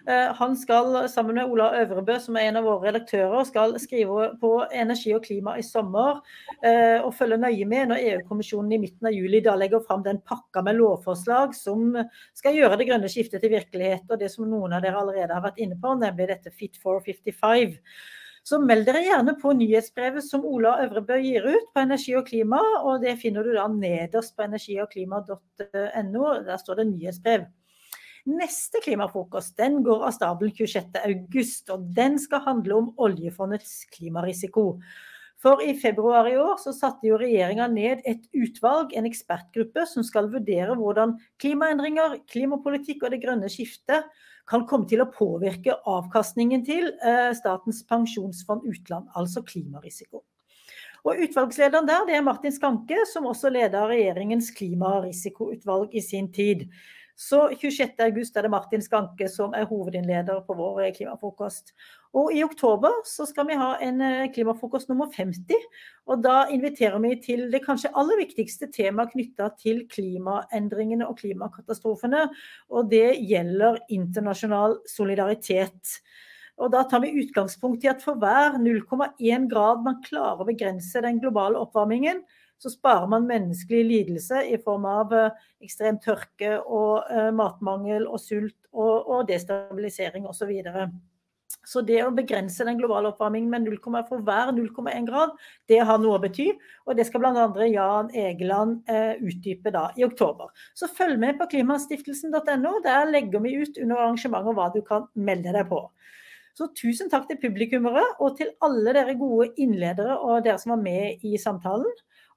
Eh, han skal sammen med Ola Øvrebø, som er en av våre redaktører, skal skrive på energi og klima i sommer. Eh, og følge nøye med når EU-kommisjonen i midten av juli da legger fram den pakka med lovforslag som skal gjøre det grønne skiftet til virkelighet. Og det som noen av dere allerede har vært inne på, nemlig dette Fit for 55. Så meld dere gjerne på nyhetsbrevet som Ola Øvrebø gir ut på energi og klima. og Det finner du da nederst på energiogklima.no. Der står det nyhetsbrev. Neste klimafrokost den går av stabelen 26.8, og den skal handle om oljefondets klimarisiko. For i februar i år så satte jo regjeringa ned et utvalg, en ekspertgruppe, som skal vurdere hvordan klimaendringer, klimapolitikk og det grønne skiftet kan komme til å påvirke avkastningen til eh, Statens pensjonsfond utland, altså klimarisiko. Og Utvalgslederen der det er Martin Skanke, som også leda regjeringens klimarisikoutvalg i sin tid. Så 26.8 er det Martin Skanke som er hovedinnleder på vår klimafrokost. Og i oktober så skal vi ha en eh, klimafrokost nummer 50. Og da inviterer vi til det kanskje aller viktigste temaet knytta til klimaendringene og klimakatastrofene. Og det gjelder internasjonal solidaritet. Og da tar vi utgangspunkt i at for hver 0,1 grad man klarer å begrense den globale oppvarmingen, så sparer man menneskelig lidelse i form av eh, ekstrem tørke og uh, matmangel og sult og, og destabilisering osv. Så det å begrense den globale oppvarmingen med 0, for hver 0,1 grad, det har noe å bety. Og det skal bl.a. Jan Egeland eh, utdype da i oktober. Så følg med på klimastiftelsen.no. Der legger vi ut under arrangementet hva du kan melde deg på. Så tusen takk til publikummere og til alle dere gode innledere og dere som var med i samtalen.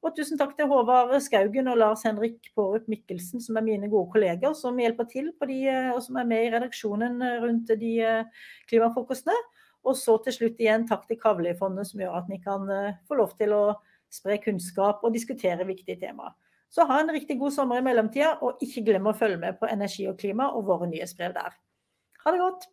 Og tusen takk til Håvard Skaugen og Lars Henrik Pårup Mikkelsen, som er mine gode kolleger, som hjelper til de, og som er med i redaksjonen rundt de eh, klimafrokostene. Og så til slutt igjen takk til Kavli-fondet, som gjør at vi kan eh, få lov til å spre kunnskap og diskutere viktige temaer. Så ha en riktig god sommer i mellomtida, og ikke glem å følge med på Energi og klima og våre nyhetsbrev der. Ha det godt!